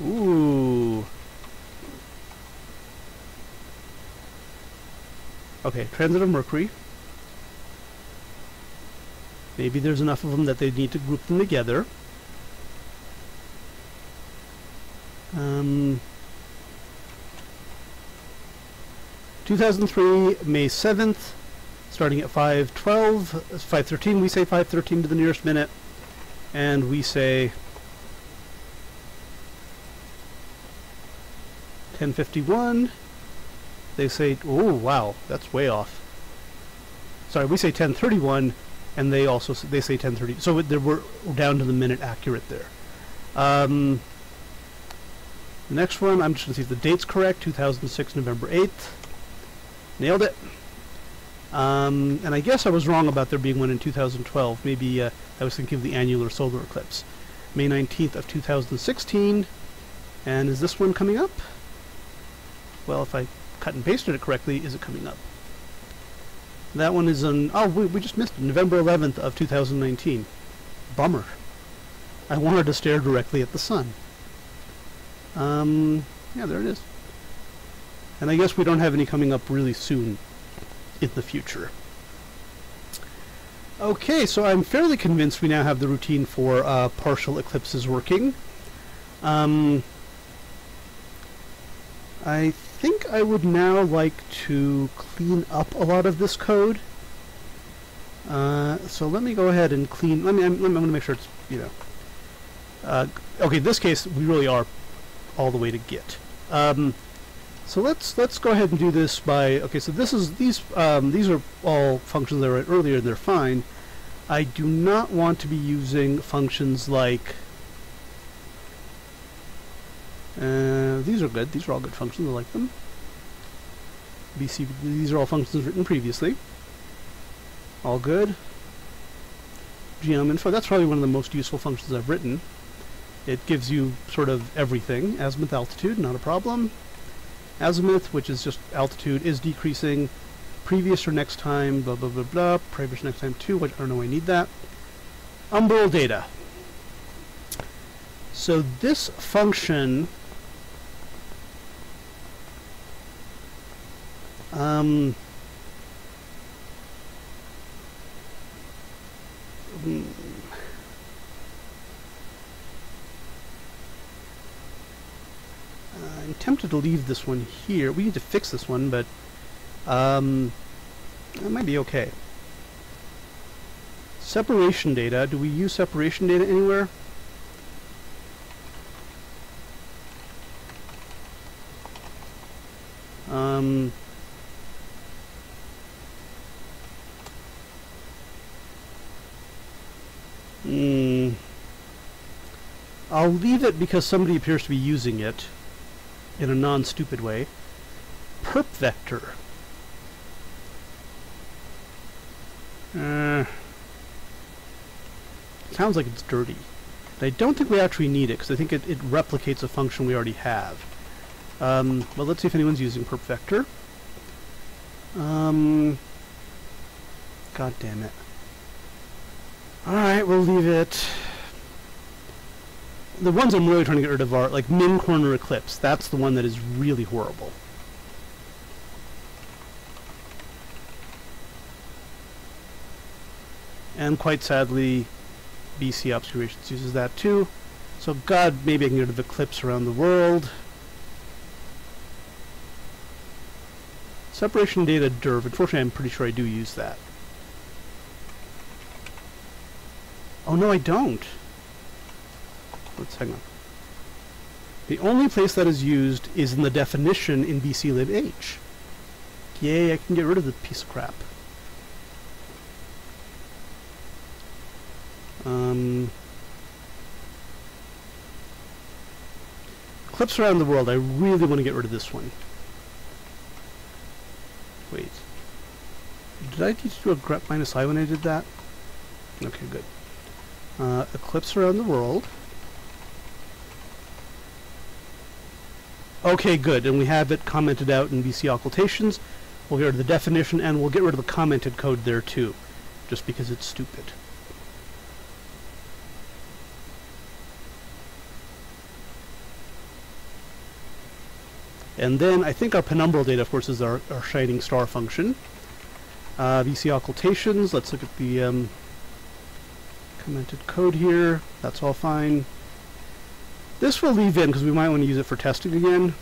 Ooh. Okay, transit of Mercury. Maybe there's enough of them that they need to group them together. Um, 2003, May 7th, starting at 512, 513, we say 513 to the nearest minute, and we say 1051. They say, oh wow, that's way off. Sorry, we say 1031, and they also they say 1030. So we're down to the minute accurate there. Um, the next one, I'm just going to see if the date's correct. 2006, November 8th. Nailed it. Um, and I guess I was wrong about there being one in 2012. Maybe uh, I was thinking of the annular solar eclipse. May 19th of 2016. And is this one coming up? Well, if I cut and pasted it correctly, is it coming up? That one is on, oh, we, we just missed it, November 11th of 2019. Bummer. I wanted to stare directly at the sun. Um, yeah, there it is. And I guess we don't have any coming up really soon in the future. Okay, so I'm fairly convinced we now have the routine for uh, partial eclipses working. Um, I think I would now like to clean up a lot of this code. Uh, so let me go ahead and clean. Let me. I'm, I'm going to make sure it's you know. Uh, okay, this case we really are all the way to Git. Um, so let's let's go ahead and do this by. Okay, so this is these um, these are all functions that I wrote earlier. and They're fine. I do not want to be using functions like uh, these are good. These are all good functions. I like them. BC, these are all functions written previously. All good. Genome info, that's probably one of the most useful functions I've written. It gives you sort of everything. Azimuth altitude, not a problem. Azimuth, which is just altitude, is decreasing. Previous or next time, blah, blah, blah, blah. Previous or next time too, which I don't know I need that. Umbral data. So this function Um. I'm tempted to leave this one here. We need to fix this one, but um, that might be okay. Separation data. Do we use separation data anywhere? Um, mm, I'll leave it because somebody appears to be using it in a non-stupid way. Perp vector. Uh, sounds like it's dirty. I don't think we actually need it because I think it, it replicates a function we already have. Um, well, let's see if anyone's using perp vector. Um, God damn it. Alright, we'll leave it. The ones I'm really trying to get rid of are like min corner eclipse. That's the one that is really horrible. And quite sadly, BC occultations uses that too. So God, maybe I can get rid of eclipse around the world. Separation data derv. Unfortunately, I'm pretty sure I do use that. Oh, no, I don't. Let's hang on. The only place that is used is in the definition in BCLibH. Yay, I can get rid of the piece of crap. Um, clips around the world. I really want to get rid of this one. Wait. Did I need to do a grep minus i when I did that? Okay, good. Uh, eclipse around the world. Okay, good. And we have it commented out in BC occultations. We'll get rid of the definition, and we'll get rid of the commented code there too, just because it's stupid. And then I think our penumbral data, of course, is our, our shining star function. Uh, BC occultations, let's look at the um, commented code here. That's all fine. This we'll leave in because we might want to use it for testing again.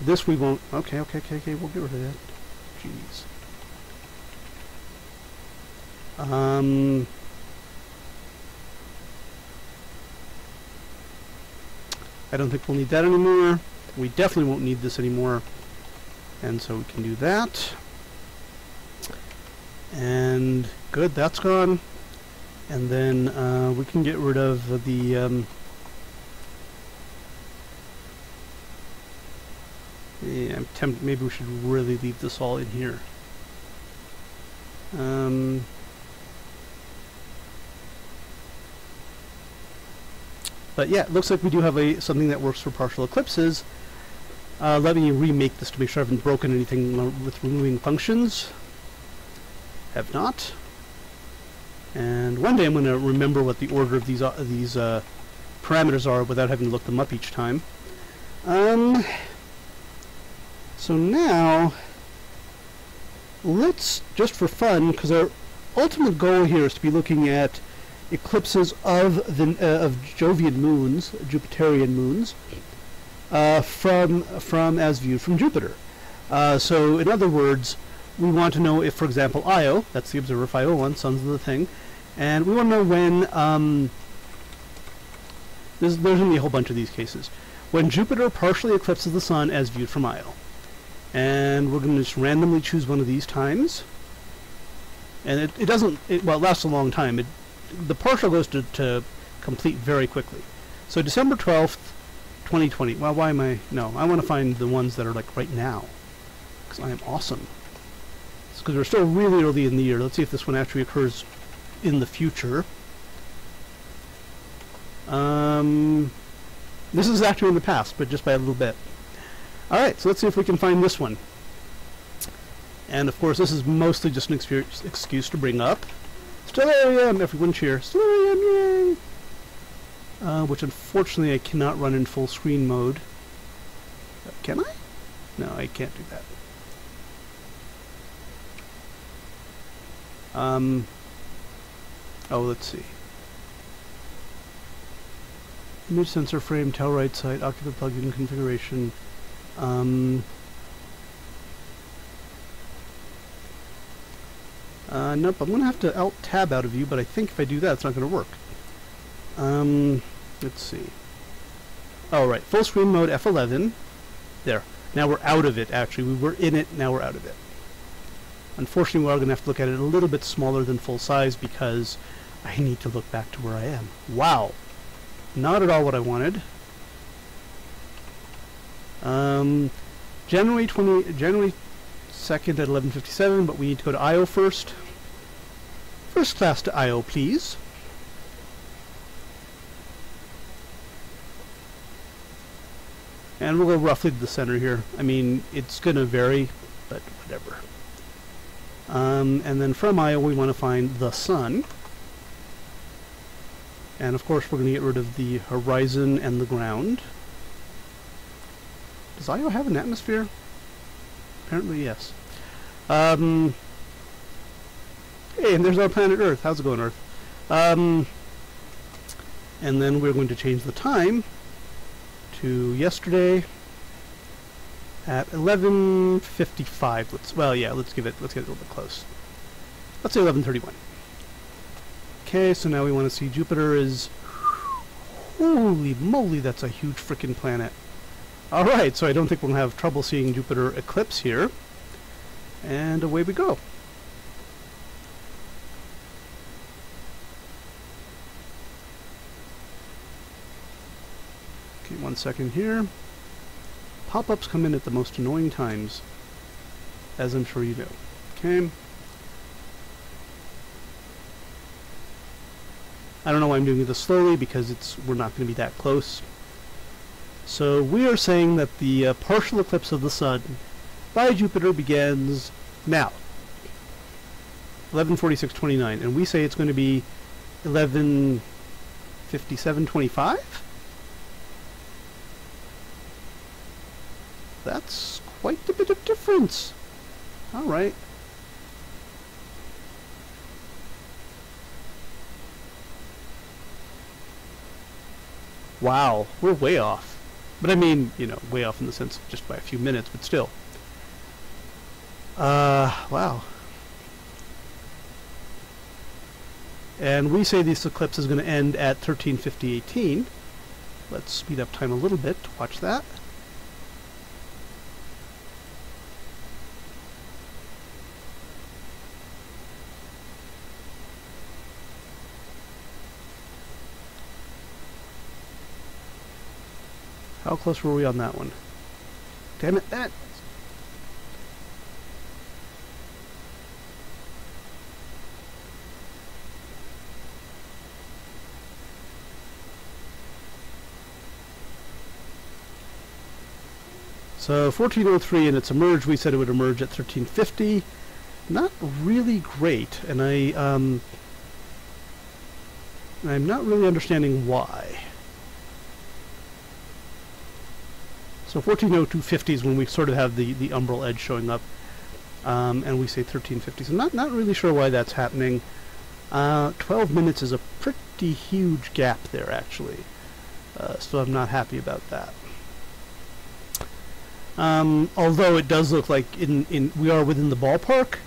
This we won't. Okay, okay, okay, okay. We'll get rid of that. Jeez. Um. I don't think we'll need that anymore. We definitely won't need this anymore. And so we can do that. And good, that's gone. And then uh, we can get rid of the... Um, yeah, I'm tempted, maybe we should really leave this all in here. Um, but yeah, it looks like we do have a something that works for partial eclipses. Uh, let me remake this to make sure I haven't broken anything with removing functions. Have not. And one day I'm going to remember what the order of these uh, these uh, parameters are without having to look them up each time. Um, so now, let's, just for fun, because our ultimate goal here is to be looking at eclipses of the uh, of Jovian moons, Jupiterian moons, uh, from, from as viewed from Jupiter. Uh, so in other words, we want to know if, for example, Io, that's the observer 501, Sons of the Thing, and we want to know when, um, there's, there's going to be a whole bunch of these cases, when Jupiter partially eclipses the Sun as viewed from Io. And we're going to just randomly choose one of these times. And it, it doesn't, it, well, it lasts a long time. It, the partial goes to, to complete very quickly. So December 12th, 2020. Well, why am I... No, I want to find the ones that are like right now. Because I am awesome. Because we're still really early in the year. Let's see if this one actually occurs in the future. Um, this is actually in the past, but just by a little bit. Alright, so let's see if we can find this one. And of course, this is mostly just an excuse to bring up Still Stellarium! Everyone cheer. Stellarium, yay! uh, which unfortunately I cannot run in full screen mode. Can I? No, I can't do that. Um, oh, let's see. Image sensor frame, tell right side, Oculars plugin configuration. Um, uh, nope, I'm going to have to alt-tab out of view, but I think if I do that, it's not going to work. Um, let's see. All right, full screen mode F11. There. Now we're out of it, actually. We were in it, now we're out of it. Unfortunately, we are going to have to look at it a little bit smaller than full size because I need to look back to where I am. Wow. Not at all what I wanted. Um, January 20, January 2nd at 11.57, but we need to go to Io first. First class to Io, please. And we'll go roughly to the center here. I mean, it's going to vary, but whatever. Um, and then from Io we want to find the sun. And of course we're going to get rid of the horizon and the ground. Does Io have an atmosphere? Apparently yes. Um, hey, and there's our planet Earth. How's it going, Earth? Um, and then we're going to change the time to yesterday at 11:55. Let's well, yeah, let's give it. Let's get it a little bit close. Let's say 11:31. Okay, so now we want to see Jupiter is. Holy moly, that's a huge freaking planet. Alright, so I don't think to have trouble seeing Jupiter eclipse here. And away we go. Okay, one second here. Pop-ups come in at the most annoying times, as I'm sure you know. Okay. I don't know why I'm doing this slowly because it's we're not going to be that close. So we are saying that the uh, partial eclipse of the sun by Jupiter begins now. 1146.29 and we say it's going to be 1157.25 That's quite a bit of difference. All right. Wow, we're way off. But I mean, you know, way off in the sense of just by a few minutes, but still. Uh, wow. And we say this eclipse is going to end at 1350.18. Let's speed up time a little bit to watch that. How close were we on that one? Damn it, that... So 1403 and it's emerged, we said it would emerge at 1350. Not really great, and I, um, I'm not really understanding why. So 140250 is when we sort of have the, the umbral edge showing up. Um, and we say 1350. So not, not really sure why that's happening. Uh, 12 minutes is a pretty huge gap there, actually. Uh, so I'm not happy about that. Um, although it does look like in, in we are within the ballpark,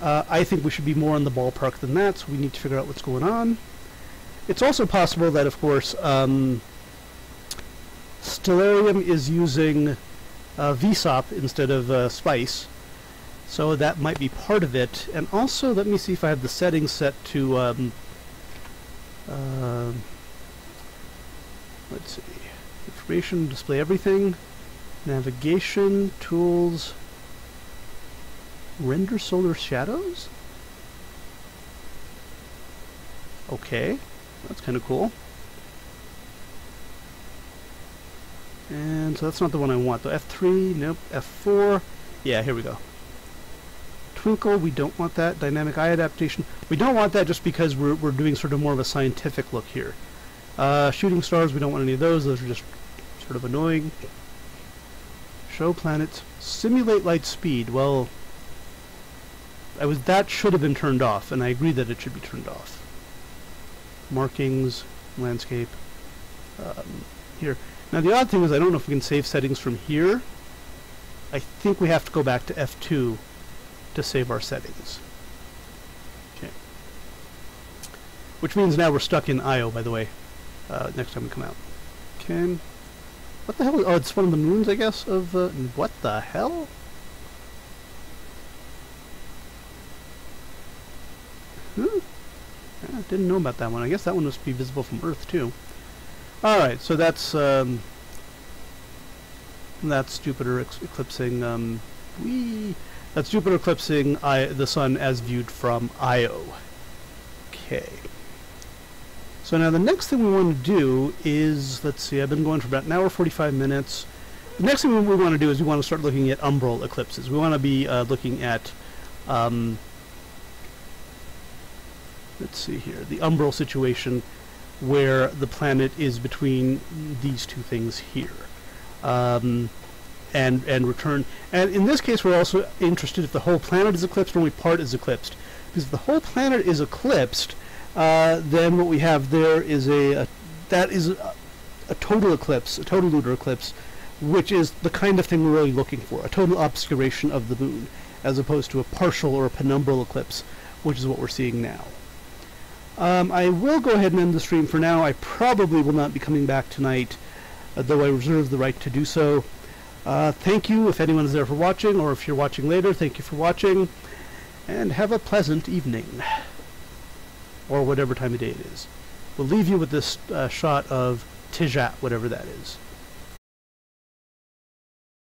uh, I think we should be more in the ballpark than that, so we need to figure out what's going on. It's also possible that, of course, um, Stellarium is using uh, VSOP instead of uh, Spice, so that might be part of it. And also, let me see if I have the settings set to, um, uh, let's see, information, display everything, navigation, tools, render solar shadows? Okay, that's kind of cool. And so that's not the one I want. The F3, nope. F4, yeah, here we go. Twinkle, we don't want that. Dynamic eye adaptation, we don't want that just because we're, we're doing sort of more of a scientific look here. Uh, shooting stars, we don't want any of those. Those are just sort of annoying. Show planets. Simulate light speed. Well, I was that should have been turned off, and I agree that it should be turned off. Markings, landscape. Um, here. Now the odd thing is I don't know if we can save settings from here. I think we have to go back to F2 to save our settings. Okay. Which means now we're stuck in Io, by the way, uh, next time we come out. Okay. What the hell? Oh, it's one of the moons, I guess. Of uh, what the hell? Huh? I didn't know about that one. I guess that one must be visible from Earth too. All right, so that's um, that's Jupiter eclipsing. Um, that's Jupiter eclipsing I, the Sun as viewed from Io. Okay. So now the next thing we want to do is, let's see, I've been going for about an hour 45 minutes. The next thing we want to do is we want to start looking at umbral eclipses. We want to be uh, looking at, um, let's see here, the umbral situation where the planet is between these two things here. Um, and, and return. And in this case, we're also interested if the whole planet is eclipsed or only part is eclipsed. Because if the whole planet is eclipsed, uh, then what we have there is a, a that is a, a total eclipse, a total lunar eclipse, which is the kind of thing we're really looking for, a total obscuration of the moon, as opposed to a partial or a penumbral eclipse, which is what we're seeing now. Um, I will go ahead and end the stream for now. I probably will not be coming back tonight, uh, though I reserve the right to do so. Uh, thank you if anyone is there for watching, or if you're watching later, thank you for watching, and have a pleasant evening or whatever time of day it is. We'll leave you with this uh, shot of Tijat, whatever that is.